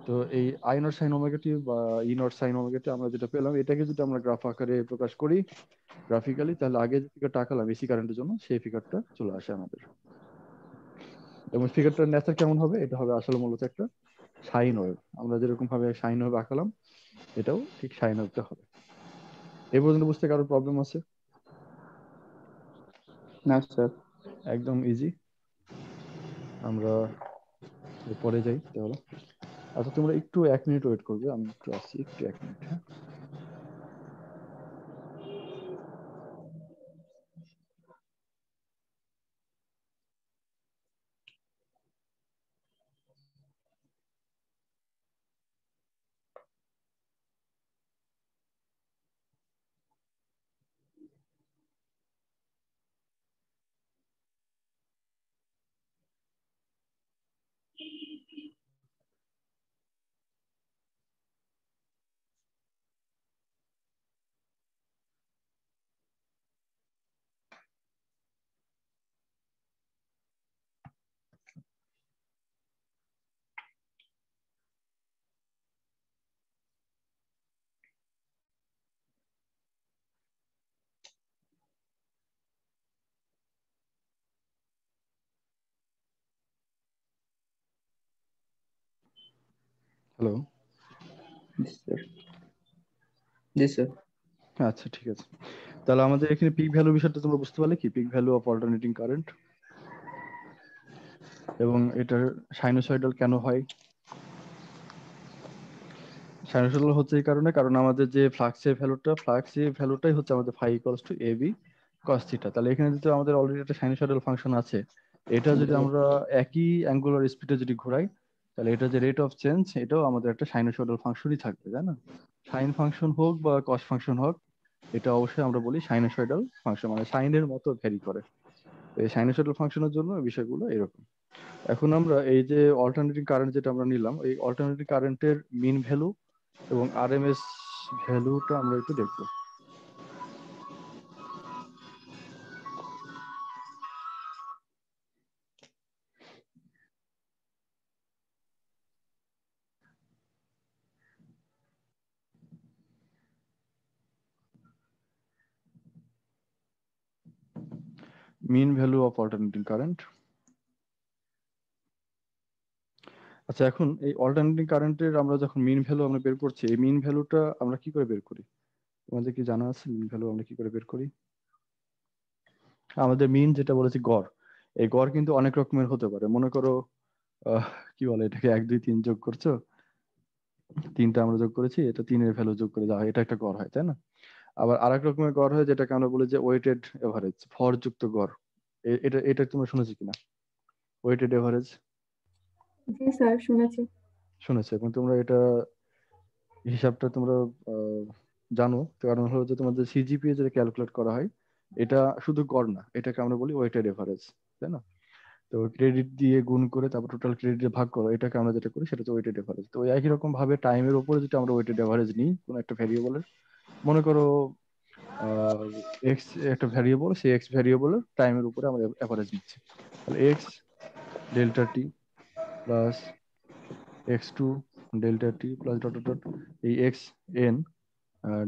তো এই আই নট সাইন ওমেগাটি বা ই নট সাইন ওমেগাটি আমরা যেটা পেলাম, এটাকে যদি আমরা গ্রাফ আকারে প্রকাশ করি গ্রাফিক্যালি তাহলে আগে যে ফিগারটা আঁকালাম এসি কারেন্টের জন্য, সেই ফিগারটা চলে আসে আমাদের। এবং ফিগারটার নেচার কেমন হবে? এটা হবে আসলে মূলত একটা সাইন ওয়েভ আমরা যেরকম ভাবে সাইন ওয়েভ আঁকালাম, এটাও ঠিক সাইন ওয়েভটা হবে। এই পর্যন্ত বুঝতে কারোর প্রবলেম আছে? না স্যার একদম ইজি আমরা পরে যাই, তাহলে। আচ্ছা তোমরা একটু এক মিনিট ওয়েট করবে, আমি একটু আসছি, একটু এক মিনিট হ্যাঁ? হ্যালো জি স্যার আচ্ছা ঠিক আছে। তাহলে আমাদের এখানে পিক ভ্যালু বিষয়টা তোমরা বুঝতে পারলে কি? Peak value of alternating current এবং এটার সাইনোসয়েডাল কেন হয়? সাইনোসয়েডাল হচ্ছে এই কারণে কারণ আমাদের যে ফ্লাক্সের ভ্যালুটা ফ্লাক্সের ভ্যালুটাই হচ্ছে আমাদের phi equals to A B cos theta তাহলে এখানে যদি আমাদের অলরেডি একটা সাইনোসয়েডাল ফাংশন আছে এটা যদি আমরা একই অ্যাঙ্গুলার স্পিডে যদি ঘোরাই তাহলে এটা যে রেট অফ চেঞ্জ এটাও আমাদের একটা সাইনোসয়েডাল ফাংশনই থাকবে, তাই না? সাইন ফাংশন হোক বা কস ফাংশন হোক, এটা অবশ্যই আমরা বলি সাইনোসয়েডাল ফাংশন মানে সাইনের মতো ভ্যারি করে। এই সাইনোসয়েডাল ফাংশনের জন্য বিষয়গুলো এরকম। এখন আমরা এই যে অল্টারনেটিং কারেন্ট যেটা আমরা নিলাম, এই অল্টারনেটিং কারেন্টের মিন ভ্যালু এবং আরএমএস ভ্যালুটা আমরা একটু দেখব। Mean value of alternating current আচ্ছা এখন এই অল্টারনেটিং কারেন্টের আমরা যখন মিন ভ্যালু আমরা বের করছি, এই মিন ভ্যালুটা আমরা কি করে বের করি? তোমাদের কি জানা আছে মিন ভ্যালু আমরা কি করে বের করি? আমাদের মিন যেটা বলেছি গড়, এই গড় কিন্তু অনেক রকমের হতে পারে। মনে করো কি বলে এটাকে? এক, দুই, তিন যোগ করছ? তিনটা আমরা যোগ করেছি, এটা তিনের ভ্যালু যোগ করে দেওয়া এটা একটা গড় হয়, তাই না? আবার আরেক রকমের গড় হয় যেটাকে আমরা বলি যে ওয়েটেড এভারেজ ফর যুক্ত গড় এটা এটা তোমরা শুনেছো কিনা? ওয়েটেড এভারেজ জি স্যার শুনেছি। শুনেছো এবং তোমরা এটা হিসাবটা তোমরা জানো। কারণ হলো যে তোমাদের সিজিপিএ যেটা ক্যালকুলেট করা হয় এটা শুধু গড় না এটাকে আমরা বলি ওয়েটেড এভারেজ তাই না? তো ক্রেডিট দিয়ে গুণ করে তারপর টোটাল ক্রেডিট ভাগ করো এটাকে আমরা যেটা করি সেটা হচ্ছে ওয়েটেড এভারেজ তো একই রকম ভাবে টাইমের উপরে যেটা আমরা ওয়েটেড এভারেজ নিই কোনো একটা ভ্যারিয়েবলের মনে করো এক্স একটা ভ্যারিয়েবল সেই এক্স ভ্যারিয়েবলের টাইমের উপরে আমরা এভারেজ নিচ্ছি তাহলে x delta t plus x two delta t plus dot dot এই এক্স এন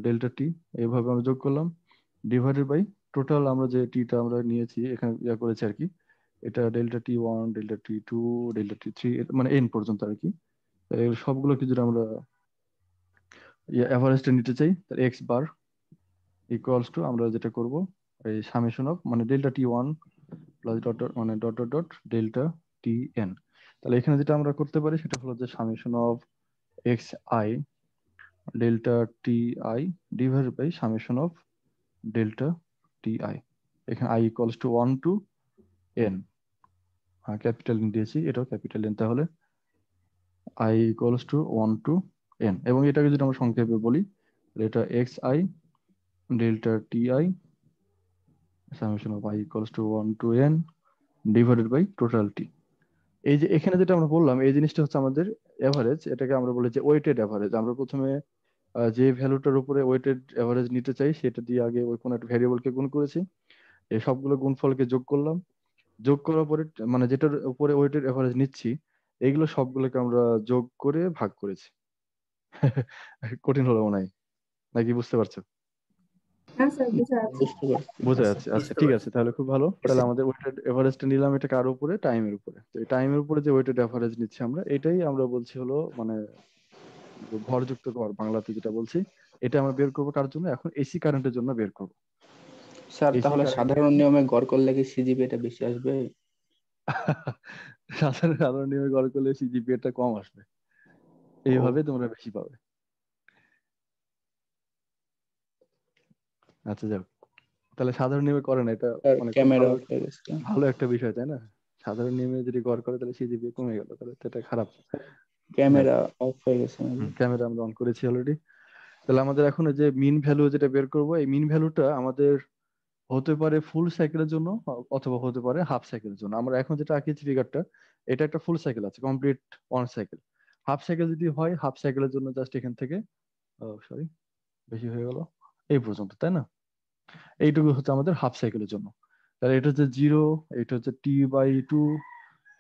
ডেল্টা টি এইভাবে আমরা যোগ করলাম। ডিভাইডেড বাই টোটাল আমরা যে টিটা আমরা নিয়েছি, এখানে ইয়া করেছি আর কি, এটা delta t one delta t two delta t three মানে এন পর্যন্ত আর কি। সবগুলোকে যদি আমরা অ্যাভারেজটা নিতে চাই তাহলে এক্স বার ইকুয়ালস টু আমরা যেটা করব, এই সামেশন অফ মানে delta t one plus dot মানে dot dot dot delta t n তাহলে এখানে যেটা আমরা করতে পারি, সেটা হলো যে summation of x i delta t i divided by summation of delta t i এখানে i equals to one to n হ্যাঁ ক্যাপিটাল এন দিয়েছি, এটাও ক্যাপিটাল এন তাহলে i equals to one to n এবং এটাকে যদি আমরা সংক্ষেপে বলি এটা x i delta t i summation of i equals to one to n divided by total T এই যে এখানে যেটা আমরা বললাম, এই জিনিসটা হচ্ছে আমাদের এভারেজ এটাকে আমরা বলি যে ওয়েটেড এভারেজ আমরা প্রথমে যে ভ্যালুটার উপরে ওয়েটেড এভারেজ নিতে চাই, সেটা দিয়ে আগে ওই কোনো একটা ভ্যারিয়েবলকে গুণ করেছি। এই সবগুলো গুণফলকে যোগ করলাম। যোগ করার পরে মানে যেটার উপরে ওয়েটেড এভারেজ নিচ্ছি এইগুলো সবগুলোকে আমরা যোগ করে ভাগ করেছি। কঠিন হলো মনে হয়। নাকি বুঝতে পারছ? হ্যাঁ স্যার বুঝা যাচ্ছে বুঝতে যাচ্ছে আচ্ছা ঠিক আছে তাহলে খুব ভালো। তাহলে আমাদের ওয়েটেড এভারেজটা নিলাম এটা কার উপরে টাইমের উপরে। তো এই টাইমের উপরে যে ওয়েটেড এভারেজ নিচ্ছি আমরা এটাই আমরা বলছি হলো মানে ভরযুক্ত গড় বাংলাতে যেটা বলছি এটা আমরা বের করব কার জন্য? এখন এসি কারেন্টের জন্য বের করব। স্যার তাহলে সাধারণ নিয়মে গড় করলে কি সিজিপি এটা বেশি আসবে? সাধারণ সাধারণ নিয়মে গড় করলে সিজিপিএ টা কম আসবে। এইভাবে তোমরা বেশি পাবে। আচ্ছা যাও তাহলে সাধারণ নিয়মে করে না এটা মানে ক্যামেরা ভালো- একটা বিষয় তাই না? সাধারণ নিয়মে যদি গড় করে তাহলে সিজিপিএ কমে গেল তাহলে এটা খারাপ। ক্যামেরা অফ হয়ে গেছে? ক্যামেরা আমরা অন করেছি অলরেডি তাহলে আমাদের এখন যে মিন ভ্যালু যেটা বের করব এই মিন ভ্যালুটা আমাদের হতে পারে ফুল সাইকেলের জন্য অথবা হতে পারে হাফ সাইকেলের জন্য। আমরা এখন যেটা আঁকিয়েছি ফিগারটা এটা একটা ফুল সাইকেল আছে complete one cycle half cycle যদি হয় হাফ সাইকেলের জন্য জাস্ট এখান থেকে সরি বেশি হয়ে গেল। এই পর্যন্ত, তাই না? এইটুকু হচ্ছে আমাদের হাফ সাইকেলের জন্য। তাহলে এটা হচ্ছে জিরো এটা হচ্ছে টি বাই টু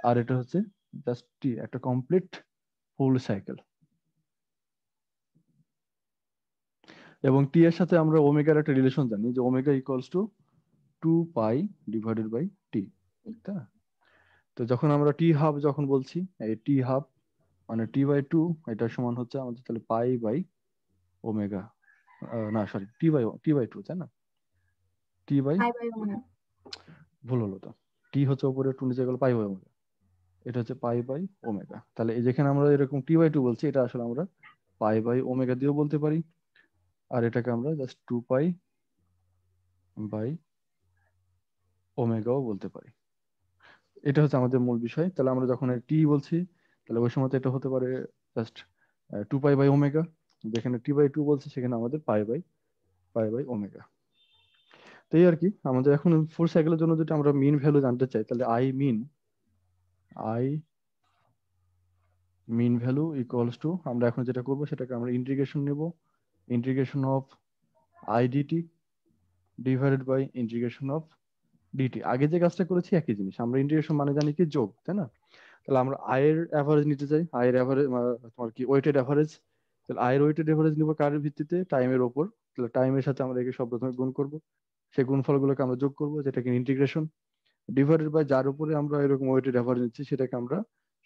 আর এটা হচ্ছে জাস্ট টি একটা কমপ্লিট ফুল সাইকেল এবং টি এর সাথে আমরা ওমেগার একটা রিলেশন জানি, যে omega equals to two pi divided by T? তো যখন আমরা টি হাফ যখন বলছি, এই টি হাফ মানে টি বাই টু এটা সমান হচ্ছে আমাদের তাহলে পাই বাই ওমেগা না sorry T by T by two তাই না? টি বাই ভুল হলো তো। টি হচ্ছে উপরে টু নিচে গেল পাই বাই ওমেগা এটা হচ্ছে পাই বাই ওমেগা তাহলে এই যেখানে আমরা এরকম টি বাই টু বলছি এটা আসলে আমরা পাই বাই ওমেগা দিয়েও বলতে পারি। আর এটাকে আমরা জাস্ট টু পাই বাই ওমেগাও বলতে পারি। এটা হচ্ছে আমাদের মূল বিষয়। তাহলে আমরা যখন টি বলছি তাহলে ওই সময় এটা হতে পারে just two pi by omega যেখানে টি বাই টু বলছে সেখানে আমাদের pi by pi by omega তো এই আর কি, আমাদের এখন ফোর সাইকেলের জন্য যদি আমরা মিন ভ্যালু জানতে চাই, তাহলে I mean I mean value equals to আমরা এখন যেটা করব সেটাকে আমরা ইন্টিগ্রেশন নেব। Integration of I dt divided by integration of dt আগে যে কাজটা করেছি একই জিনিস, আমরা ইন্টিগ্রেশন মানে জানি কি যোগ, তাই না? তাহলে আমরা আয়ের অ্যাভারেজ নিতে চাই। আয়ের অ্যাভারেজ তোমার কি ওয়েটেড অ্যাভারেজ তাহলে আয়ের ওয়েটেড অ্যাভারেজ নিব কার ভিত্তিতে? টাইমের ওপর। তাহলে টাইমের সাথে আমরা একে সব প্রথমে গুণ করব। সেই গুণফলগুলোকে আমরা যোগ করব যেটাকে ইন্টিগ্রেশন ডিভাইডেড বাই যার উপরে আমরা এরকম ওয়েটেড অ্যাভারেজ নিচ্ছি সেটাকে আমরা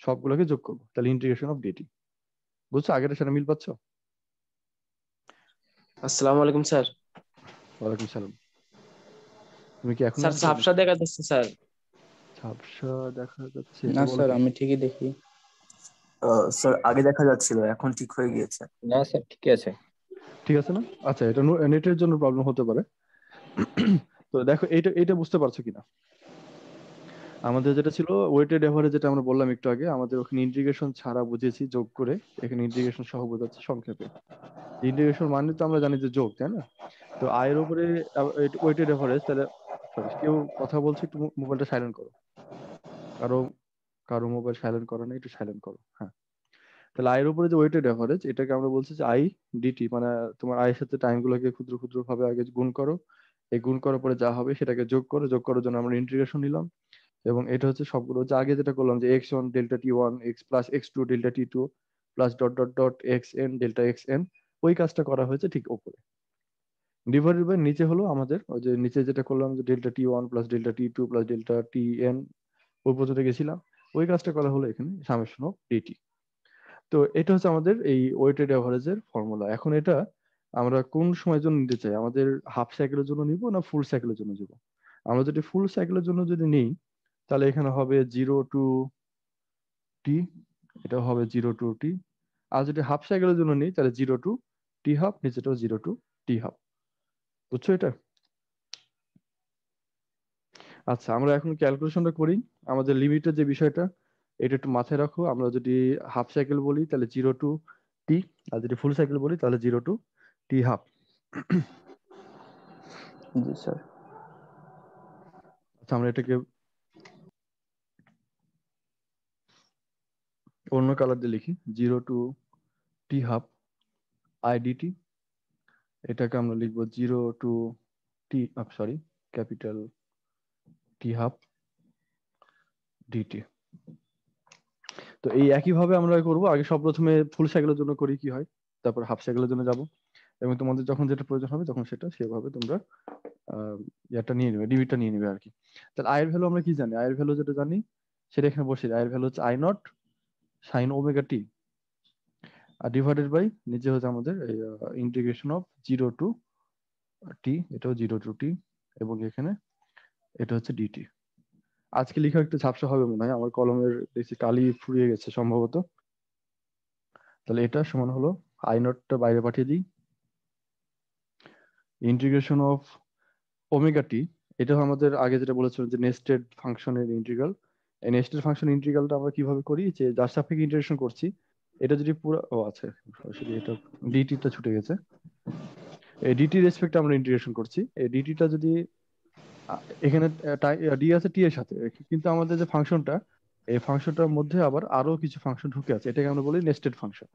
সবগুলোকে যোগ করব। তাহলে ইন্টিগ্রেশন অফ ডিটি বুঝছ? আগের সাথে মিল পাচ্ছ? আসসালামু আলাইকুম স্যার। ওয়ালাইকুম সালাম। তুমি কি এখন স্যার ঝাপসা দেখা যাচ্ছে স্যার। ঝাপসা দেখা যাচ্ছে না এটা স্যার আমি ঠিকই দেখি। স্যার আগে দেখা যাচ্ছিল এখন ঠিক হয়ে গিয়েছে। না স্যার ঠিক আছে। ঠিক আছে না? আচ্ছা এটা নেটের জন্য প্রবলেম হতে পারে। তো দেখো এইটা এইটা বুঝতে পারছ কিনা? আমাদের যেটা ছিল ওয়েটেড এভারেজ যেটা আমরা বললাম একটু আগে আমাদের ওখানে ইন্টিগ্রেশন ছাড়া বুঝেছি যোগ করে এখানে ইন্টিগ্রেশন সহ বোঝাচ্ছে সংক্ষেপে। ইন্টিগ্রেশন মানে তো আমরা জানি যে যোগ তাই না? তো আয়ের উপরে ওয়েটেড এভারেজ তাহলে কেউ কথা বলছে একটু মোবাইলটা সাইলেন্ট করো। কারও কারও মোবাইল সাইলেন্ট করা নেই, একটু সাইলেন্ট করো হ্যাঁ। তাহলে আয়ের উপরে যে ওয়েটেড অ্যাভারেজ এটাকে আমরা বলছি যে আই ডিটি মানে তোমার আয়ের সাথে টাইমগুলোকে ক্ষুদ্র ক্ষুদ্র ভাবে আগে গুণ করো। এই গুণ করার পরে যা হবে সেটাকে যোগ করো, যোগ করার জন্য আমরা ইন্টিগ্রেশন নিলাম। এবং এটা হচ্ছে সবগুলো যে আগে যেটা করলাম যে x one delta t one x plus x two delta t two plus dot dot dot x n delta x n ওই কাজটা করা হয়েছে ঠিক ওপরে। ডিভাইডেড বাই নিচে হলো আমাদের, ওই যে নিচে যেটা করলাম যে delta t one plus delta t two plus delta t n ওই পর্যন্ত গেছিলাম। ওই কাজটা করা হলো এখানে সামেশন অফ ডিটি তো এটা হচ্ছে আমাদের এই ওয়েটেড অ্যাভারেজের ফর্মুলা। এখন এটা আমরা কোন সময়ের জন্য নিতে চাই? আমাদের হাফ সাইকেলের জন্য নিব না ফুল সাইকেলের জন্য নিব? আমরা যদি ফুল সাইকেলের জন্য যদি নিই, তাহলে এখানে হবে জিরো টু টি। এটা হবে জিরো টু টি। আর যদি হাফ সাইকেলের জন্য নিই, তাহলে জিরো টু টি হাফ নিচেটাও জিরো টু টি হাফ। বুঝছ এটা? আচ্ছা আমরা এখন ক্যালকুলেশনটা করি। আমাদের লিমিটের যে বিষয়টা এটা একটু মাথায় রাখো। আমরা যদি হাফ সাইকেল বলি তাহলে জিরো টু টি আর যদি ফুল সাইকেল বলি তাহলে জিরো টু টি হাফ জি স্যার আচ্ছা আমরা এটাকে অন্য কালার দিয়ে লিখি। জিরো টু টি হাফ আইডিটি এটাকে আমরা লিখব zero to T sorry capital T half? Dt তো এই একইভাবে আমরা করব। আগে সব প্রথমে ফুল সাইকেলের জন্য করি কি হয়, তারপর হাফ সাইকেলের জন্য যাব। এবং তোমাদের যখন যেটা প্রয়োজন হবে, তখন সেটা সেভাবে তোমরা ইয়াটা নিয়ে নেবে ডিবিটটা নিয়ে নেবে আর কি। তাহলে আয়ের ভ্যালু আমরা কি জানি? আয়ের ভ্যালু যেটা জানি, সেটা এখানে বসে আয়ের ভ্যালু হচ্ছে I naught sine omega t R divided by নিচে হচ্ছে আমাদের integration of zero to T এটাও জিরো টু টি এবং এখানে এটা হচ্ছে ডিটি আজকে লেখা একটু ঝাপসা হবে মনে হয়, আমার কলমের দেখছি কালি ফুরিয়ে গেছে সম্ভবত। তাহলে এটা সমান হলো আই নটটা বাইরে পাঠিয়ে দিই। ইন্টিগ্রেশন অফ ওমেগা টি এটা আমাদের আগে যেটা বলেছিলাম যে নেস্টেড ফাংশনের ইন্টিগ্রাল এই নেস্টেড ফাংশন ইন্টিগ্রালটা আমরা কীভাবে করি? যে যার সাপেক্ষে ইন্টিগ্রেশন করছি, এটা যদি পুরো ও আছে সরাসরি এটা ডিটিটা ছুটে গেছে। এই ডিটি রেসপেক্টে আমরা ইন্টিগ্রেশন করছি। এই ডিটিটা যদি এখানে ডি আছে টি এর সাথে। কিন্তু আমাদের যে ফাংশনটা, এই ফাংশনটার মধ্যে আবার আরও কিছু ফাংশন ঢুকে আছে। এটাকে আমরা বলি নেস্টেড ফাংশন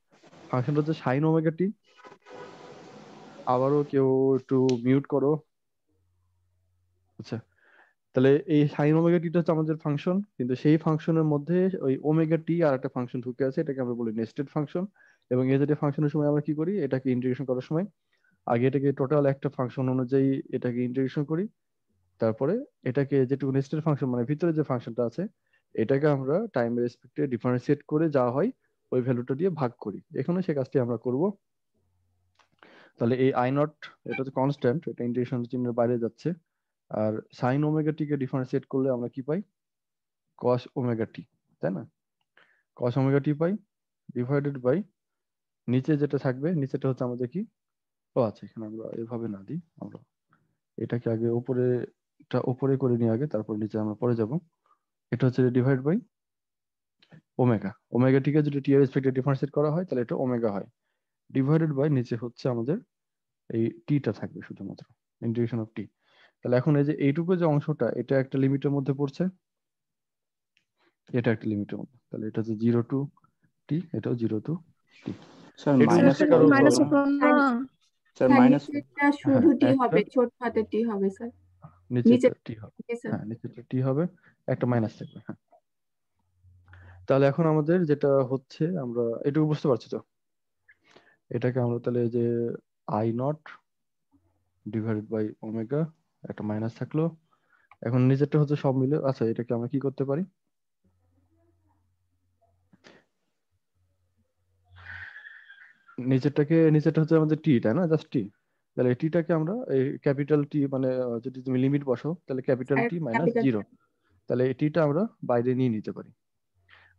ফাংশনটা হচ্ছে সাইন ওমেগা টি আবারও কেউ একটু মিউট করো। আচ্ছা তাহলে এই সাইন ওমেগা টিটা হচ্ছে আমাদের ফাংশন। কিন্তু সেই ফাংশনের মধ্যে ওই ওমেগা টি আর একটা ফাংশন ঢুকে আছে, এটাকে আমরা বলি নেস্টেড ফাংশন এবং এই যেটা ফাংশনের সময় আমরা কি করি? এটাকে ইন্টিগ্রেশন করার সময়। আগে এটাকে টোটাল একটা ফাংশন অনুযায়ী এটাকে ইন্টিগ্রেশন করি। তারপরে এটাকে যেটুকু নেস্টেড ফাংশন মানে ভিতরে যে ফাংশনটা আছে, এটাকে আমরা টাইম রেসপেক্টে ডিফারেন্সিয়েট করে যা হয়, ওই ভ্যালুটা দিয়ে ভাগ করি। এখানে সেই কাজটি আমরা করব। তাহলে এই আই নট এটা হচ্ছে কনস্ট্যান্ট এটা ইন্টিগ্রেশন চিহ্নের বাইরে যাচ্ছে। আর সাইন ওমেগা টিকে ডিফারেন্সিয়েট করলে আমরা কি পাই? কস ওমেগা টি তাই না? কস ওমেগা টি পাই ডিভাইডেড বাই নিচে যেটা থাকবে, নিচেটা হচ্ছে আমাদের কি? ও আচ্ছা এখানে আমরা এভাবে না দিই, আমরা এটাকে আগে উপরে এটা উপরে করে নিয়ে আগে তারপর নিচে আমরা পরে যাব। এটা হচ্ছে ডিভাইড বাই ওমেগা ওমেগা টিকে যদি টি এর রেসপেক্টে ডিফারেন্সিয়েট করা হয় তাহলে এটা ওমেগা হয়। ডিভাইডেড বাই নিচে হচ্ছে আমাদের এই টিটা থাকবে শুধুমাত্র ইন্টিগ্রেশন অফ টি তাহলে এখন এই যে এইটুকু যে অংশটা এটা একটা লিমিটের মধ্যে পড়ছে। এটা একটা লিমিটের মধ্যে। তাহলে এটা হচ্ছে জিরো টু টি এটাও জিরো টু টি স্যার এটা মাইনাস স্যার হ্যাঁ, শুধু টি হবে ছোট হাতের টি হবে স্যার। নিচে নিচে- টি হবে। হ্যাঁ নিচেটা টি হবে একটা মাইনাস থাকবে হ্যাঁ। তাহলে এখন আমাদের যেটা হচ্ছে আমরা এটুকু বুঝতে পারছি তো? এটাকে আমরা তাহলে যে I naught divided by omega একটা মাইনাস থাকল। এখন নিচেরটা হচ্ছে সব মিলে আচ্ছা এটাকে আমরা কি করতে পারি? নিচেরটাকে নিচেরটা হচ্ছে আমাদের টি তাই না? জাস্ট টি তাহলে টিটাকে আমরা এই ক্যাপিটাল টি মানে যদি তুমি লিমিট বসো তাহলে ক্যাপিটাল টি মাইনাস জিরো তাহলে এই টিটা আমরা বাইরে নিয়ে নিতে পারি।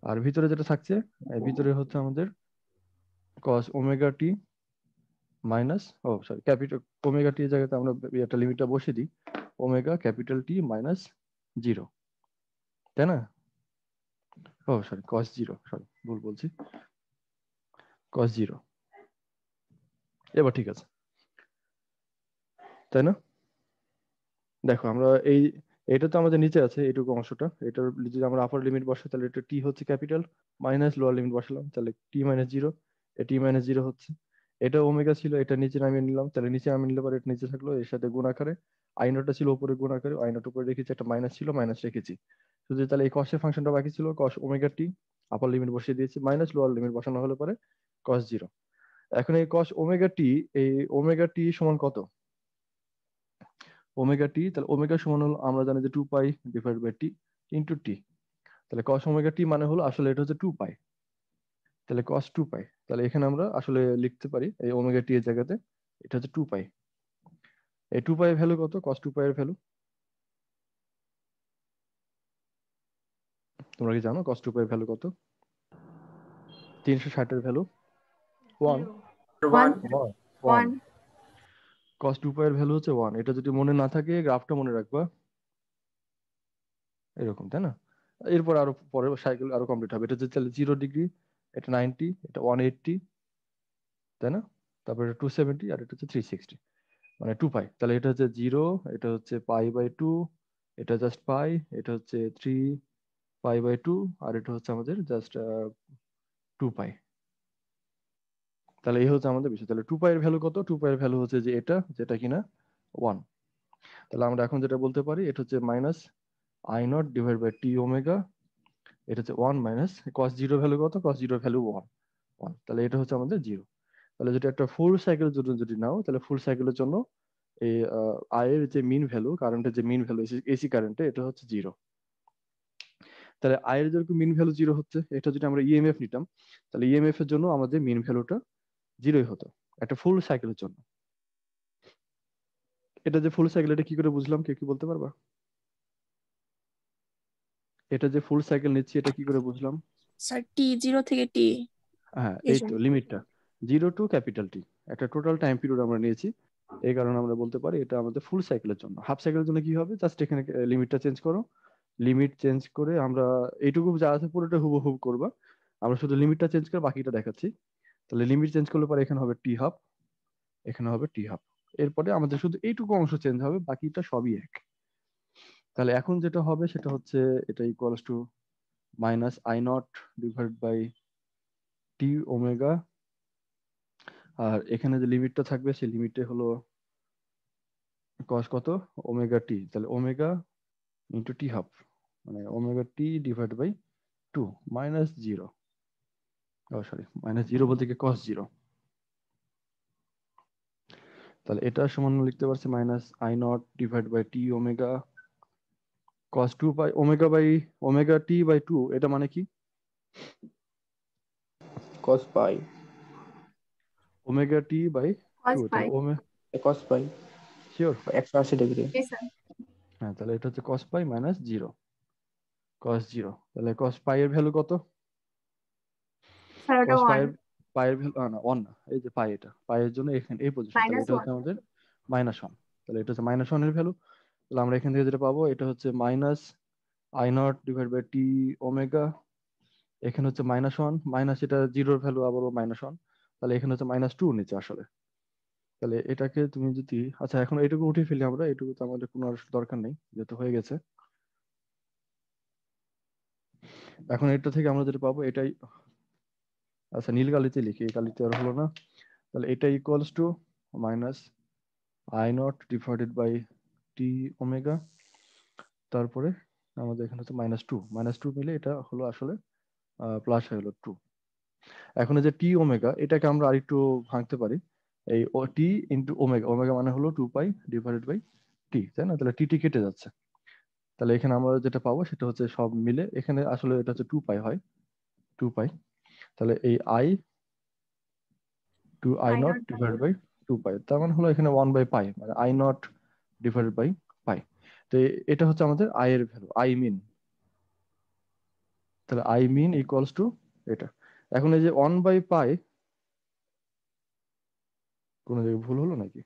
আর ভিতরে যেটা থাকছে ভিতরে হচ্ছে আমাদের cos omega t minus oh sorry capital omega T জায়গাতে আমরা একটা লিমিটটা বসিয়ে দিই। Omega capital T minus zero তাই না? ও সরি কস জিরো সরি ভুল বলছি। কস জিরো এবার ঠিক আছে। তাই না? দেখো, আমরা এই, এটা তো আমাদের নিচে আছে, এইটুকু অংশটা। এটার যদি আমরা আপার লিমিট বসাই, তাহলে এটা টি হচ্ছে ক্যাপিটাল মাইনাস লোয়ার লিমিট বসালাম, তাহলে T minus zero T minus zero হচ্ছে। এটা ওমেগা ছিল, এটা নিচে নামিয়ে নিলাম, তাহলে নিচে নামিয়ে নিলে পরে এটা নিচে থাকল, এর সাথে গুণ আকারে। আইনটা ছিল উপরে গুণ আকারে আইনটা উপরে রেখেছি, একটা মাইনাস ছিল মাইনাস রেখেছি। শুধু তাহলে এই কসের ফাংশনটা বাকি ছিল কস ওমেগা টি আপার লিমিট বসিয়ে দিয়েছি মাইনাস লোয়ার লিমিট বসানো হলে পরে কস জিরো এখন এই কস ওমেগা টি এই ওমেগা টি সমান কত? ওমেগা টি তাহলে ওমেগা সমান হলো আমরা জানি যে two pi divide by T into T তাহলে কস ওমেগা টি মানে হলো আসলে এটা হচ্ছে টু পাই তাহলে কস টু পাই তাহলে এখানে আমরা আসলে লিখতে পারি এই ওমেগা টি এর জায়গাতে এটা হচ্ছে টু পাই এই টু পাই ভ্যালু কত? কস টু পাই এর ভ্যালু তোমরা কি জানো কস টু পাই ভ্যালু কত? তিনশো ষাটের value one one one cos two pi এর ভ্যালু হচ্ছে ওয়ান এটা যদি মনে না থাকে গ্রাফটা মনে রাখবা। এরকম, তাই না? এরপর আরও পরে সাইকেল আরও কমপ্লিট হবে। এটা হচ্ছে তাহলে জিরো ডিগ্রি এটা নাইনটি এটা ওয়ান এইটটি তাই না? তারপর এটা টু সেভেন্টি আর এটা হচ্ছে থ্রি সিক্সটি মানে টু পাই তাহলে এটা হচ্ছে জিরো এটা হচ্ছে পাই বাই টু এটা জাস্ট পাই এটা হচ্ছে থ্রি পাই বাই টু আর এটা হচ্ছে আমাদের জাস্ট টু পাই তাহলে এই হচ্ছে আমাদের বিষয়। তাহলে টু পাইয়ের ভ্যালু কত? টু পাইয়ের ভ্যালু হচ্ছে যে এটা, যেটা কিনা? ওয়ান তাহলে আমরা এখন যেটা বলতে পারি, এটা হচ্ছে minus I naught divide by T omega এটা হচ্ছে one minus cos zero value কত? Cos zero value one one তাহলে এটা হচ্ছে আমাদের জিরো তাহলে যদি একটা ফুল সাইকেলের জন্য যদি নাও, তাহলে ফুল সাইকেলের জন্য এই আয়ের যে মিন ভ্যালু কারেন্টের যে মিন ভ্যালু এসি কারেন্টে এটা হচ্ছে জিরো তাহলে আয়ের যেরকম মিন ভ্যালু জিরো হচ্ছে, এটা যদি আমরা ইএমএফ নিতাম, তাহলে ইএমএফ এর জন্য আমাদের মিন ভ্যালুটা জিরোই হতো একটা ফুল সাইকেলের জন্য। এটা যে ফুল সাইকেল এটা কি করে বুঝলাম? কেউ কি বলতে পারবা? এটা যে ফুল সাইকেল নিচ্ছি এটা কি করে বুঝলাম? স্যার টি জিরো থেকে টি হ্যাঁ এই তো লিমিটটা। জিরো টু ক্যাপিটাল টি একটা টোটাল টাইম পিরিয়ড আমরা নিয়েছি। এই কারণে আমরা বলতে পারি এটা আমাদের ফুল সাইকেলের জন্য। হাফ সাইকেলের জন্য কি হবে? জাস্ট এখানে লিমিটটা চেঞ্জ করো। লিমিট চেঞ্জ করে আমরা এইটুকু যা আছে পুরোটা হুবহুব করবা। আমরা শুধু লিমিটটা চেঞ্জ করে বাকিটা দেখাচ্ছি। তাহলে লিমিট চেঞ্জ করলে পরে এখানে হবে টি হাফ এখানে হবে টি হাফ এরপরে আমাদের শুধু এইটুকু অংশ চেঞ্জ হবে, বাকিটা সবই এক। তাহলে এখন যেটা হবে সেটা হচ্ছে এটা equals to minus I naught divide by T omega আর এখানে যে লিমিটটা থাকবে, সেই লিমিটে হলো কস কত? ওমেগা টি তাহলে ওমেগা ইন্টু টি হাফ মানে omega T divide by two minus zero sorry minus zero বলতে কি কস জিরো তাহলে এটা সমান লিখতে পারছি minus I naught divide by T omega cos two by omega by omega T by two এটা মানে কি? Cos pi omega T by two pi sure একশো আশি ডিগ্রি হ্যাঁ তাহলে এটা হচ্ছে cos pi minus zero cos zero তাহলে cos পাই এর ভ্যালু কত? স্যার ওটা cos পাই ওয়ানের পাই এর ভ্যালু না ওয়ান না এই যে পাই এটা। পাই জন্য এখানে এই পজিশন এটা হচ্ছে আমাদের মাইনাস ওয়ান তাহলে এটা হচ্ছে মাইনাস ওয়ান ভ্যালু তাহলে আমরা এখান থেকে যেটা পাবো এটা হচ্ছে minus I naught divide by T omega এখানে হচ্ছে মাইনাস ওয়ান মাইনাস এটা জিরোর ভ্যালু আবারও মাইনাস ওয়ান তাহলে এখানে হচ্ছে মাইনাস টু নিচে আসলে। তাহলে এটাকে তুমি যদি আচ্ছা এখন এটুকু উঠিয়ে ফেলি আমরা এটুকু তো আমাদের কোনো আর দরকার নেই যেহেতু হয়ে গেছে। এখন এটা থেকে আমরা যেটা পাবো এটাই আচ্ছা নীল কালিতে লিখি, এই কালিতে আর হলো না। তাহলে এটা equals to minus I naught divided by T omega তারপরে আমাদের এখানে হচ্ছে মাইনাস টু মাইনাস টু মিলে এটা হলো আসলে প্লাস হয়ে গেলো টু এখন যে টি ওমেগা এটাকে আমরা আরেকটু ভাঙতে পারি। এই টি ইন্টু ওমেগা ওমেগা মানে হলো two pi divided by T তাই না? তাহলে টি টি কেটে যাচ্ছে। তাহলে এখানে আমরা যেটা পাবো সেটা হচ্ছে সব মিলে, এখানে আসলে এটা হচ্ছে টু পাই হয়। টু পাই তাহলে এই I two I naught divide by two pi তার মানে হলো এখানে ওয়ান বাই পাই মানে I naught divided by pi তো এটা হচ্ছে আমাদের আই এর ভ্যালু আই মিন তাহলে আই মিন ইকুয়ালস টু এটা এখন এই যে ওয়ান বাই পাই কোনো জায়গায় ভুল হলো নাকি?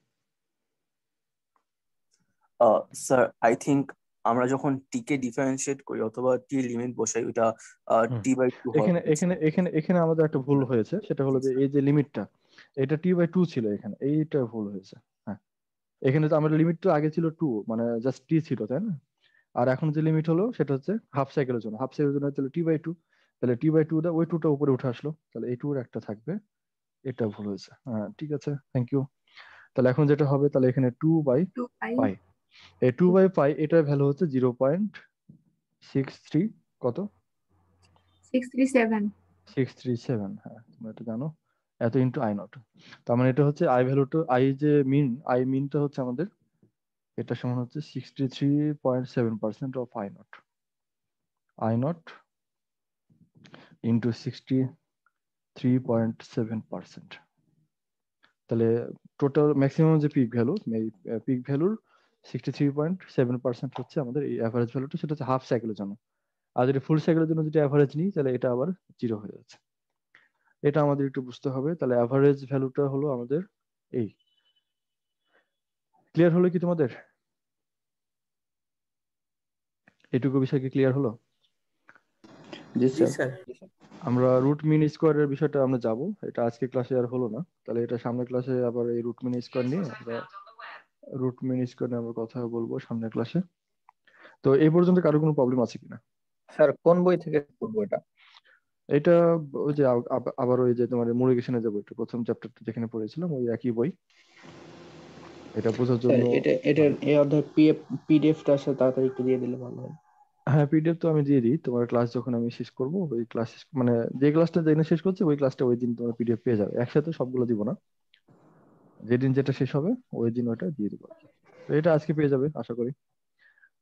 স্যার আই থিংক আমরা যখন টি কে ডিফারেন্সিয়েট করি অথবা টি লিমিট বসাই ওটা টি বাই টু এখানে এখানে এখানে এখানে আমাদের একটা ভুল হয়েছে সেটা হলো যে এই যে লিমিটটা এটা টি বাই টু ছিল এখানে এইটা ভুল হয়েছে হ্যাঁ। এখানে তো আমাদের লিমিট তো আগে ছিল টু মানে জাস্ট টি ছিল তাই না? আর এখন যে লিমিট হলো সেটা হচ্ছে হাফ সাইকেলের জন্য হাফ সাইকেলের জন্য তাহলে টি বাই টু তাহলে টি বাই টু ওই টুটা উপরে উঠে আসলো তাহলে এই টুর একটা থাকবে এটা ভুল হয়েছে হ্যাঁ ঠিক আছে থ্যাংক ইউ তাহলে এখন যেটা হবে তাহলে এখানে টু বাই পাই এই টু বাই পাই এটার ভ্যালু হচ্ছে জিরো পয়েন্ট সিক্স থ্রি কত? Six three seven six three seven হ্যাঁ তোমরা এটা জানো। এত ইন্টু আই নট তার মানে এটা হচ্ছে আই ভ্যালুটা আই যে মিন আই মিনটা হচ্ছে আমাদের এটা সমান হচ্ছে sixty three point seven percent of I naught I naught into sixty three point seven percent তাহলে টোটাল ম্যাক্সিমাম যে পিক ভ্যালু এই পিক ভ্যালুর sixty three point seven percent হচ্ছে আমাদের এই অ্যাভারেজ ভ্যালুটা সেটা হচ্ছে হাফ সাইকেলের জন্য। আর যদি ফুল সাইকেলের জন্য যদি অ্যাভারেজ নিই তাহলে এটা আবার জিরো হয়ে যাচ্ছে। এটা আমাদের একটু বুঝতে হবে। তাহলে অ্যাভারেজ ভ্যালুটা হলো আমাদের এই। ক্লিয়ার হলো কি তোমাদের? এটুকু বিষয় কি ক্লিয়ার হলো? জি জি স্যার। স্যার আমরা রুট মিন স্কোয়ারের বিষয়টা আমরা যাব। এটা আজকে ক্লাসে আর হলো না। তাহলে এটা সামনের ক্লাসে আবার এই রুট মিন স্কোয়ার নিয়ে আমরা রুট মিন স্কোয়ার নিয়ে আমরা কথা বলব সামনের ক্লাসে তো এই পর্যন্ত কারও কোনো প্রবলেম আছে কিনা? স্যার কোন বই থেকে পড়ব এটা? এটা ওই যে আব- আব- আবার ওই যে তোমার মুরিগেশনে যে বইটা প্রথম চ্যাপ্টারটা যেখানে পড়েছিলাম ওই একই বই। এটা বোঝার জন্য এটা এটার এই অধ্যায় পিএফ পিডিএফটা আসলে তাড়াতাড়ি একটু দিয়ে দিলে ভালো হয়। হ্যাঁ পিডিএফ তো আমি দিয়ে দিই তোমার ক্লাস যখন আমি শেষ করব ওই ক্লাস মানে যে ক্লাসটা যেদিন শেষ করছে ওই ক্লাসটা ওই দিন তোমার পিডিএফ পেয়ে যাবে। একসাথে সবগুলো দিব না। যেদিন যেটা শেষ হবে ওই দিন ওটা দিয়ে দিব। তো এটা আজকে পেয়ে যাবে আশা করি।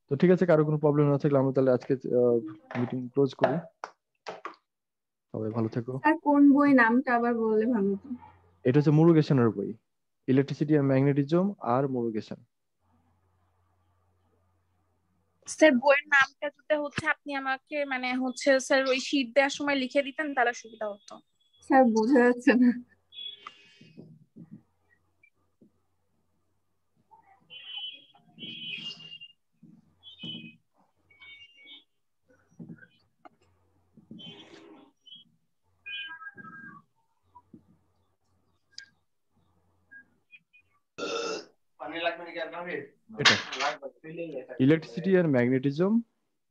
তো ঠিক আছে কারও কোনো প্রবলেম না থাকলে আমরা তাহলে আজকে মিটিং ক্লোজ করি। সবাই ভালো থেকো। আর কোন বই নামটা আবার বললে ভালো হতো? এটা হচ্ছে মুরুগেশনের বই। ইলেকট্রিসিটি আর ম্যাগনেটিজম আর মুরুগেশন। স্যার বইয়ের নামটা যদি হচ্ছে আপনি আমাকে মানে হচ্ছে স্যার ওই শীট দেওয়ার সময় লিখে দিতেন তাহলে সুবিধা হতো। স্যার বোঝা যাচ্ছে না। এটা। ইলেকট্রিসিটি আর ম্যাগনেটিজম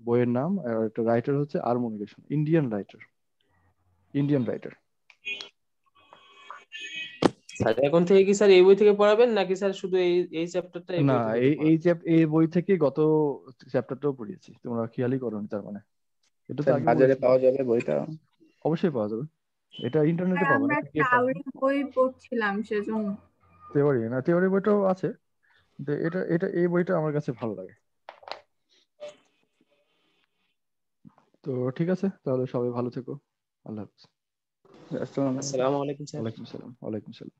বইয়ের নাম আর একটা রাইটার হচ্ছে আর Murugesan Indian writer Indian writer sir এখন থেকে কি স্যার এই বই থেকে পড়াবেন নাকি স্যার শুধু এই এই চ্যাপ্টারটা না এই এই এই বই থেকে গত চ্যাপ্টারটাও পড়িয়েছি। তোমরা খেয়ালই করোনি তার মানে। এটা তো বাজারে পাওয়া যাবে বইটা? অবশ্যই পাওয়া যাবে। এটা ইন্টারনেটে আর পাবো আমরা বই পড়ছিলাম সেজন্য। থিওরি না থিওরি বইটাও আছে। এটা এটা এই বইটা আমার কাছে ভালো লাগে। তো ঠিক আছে তাহলে সবাই ভালো থেকো। আল্লাহ হাফিজ। আসসালামু আলাইকুম। আসসালামু ওয়ালাইকুম সালাম ওয়ালাইকুম সালাম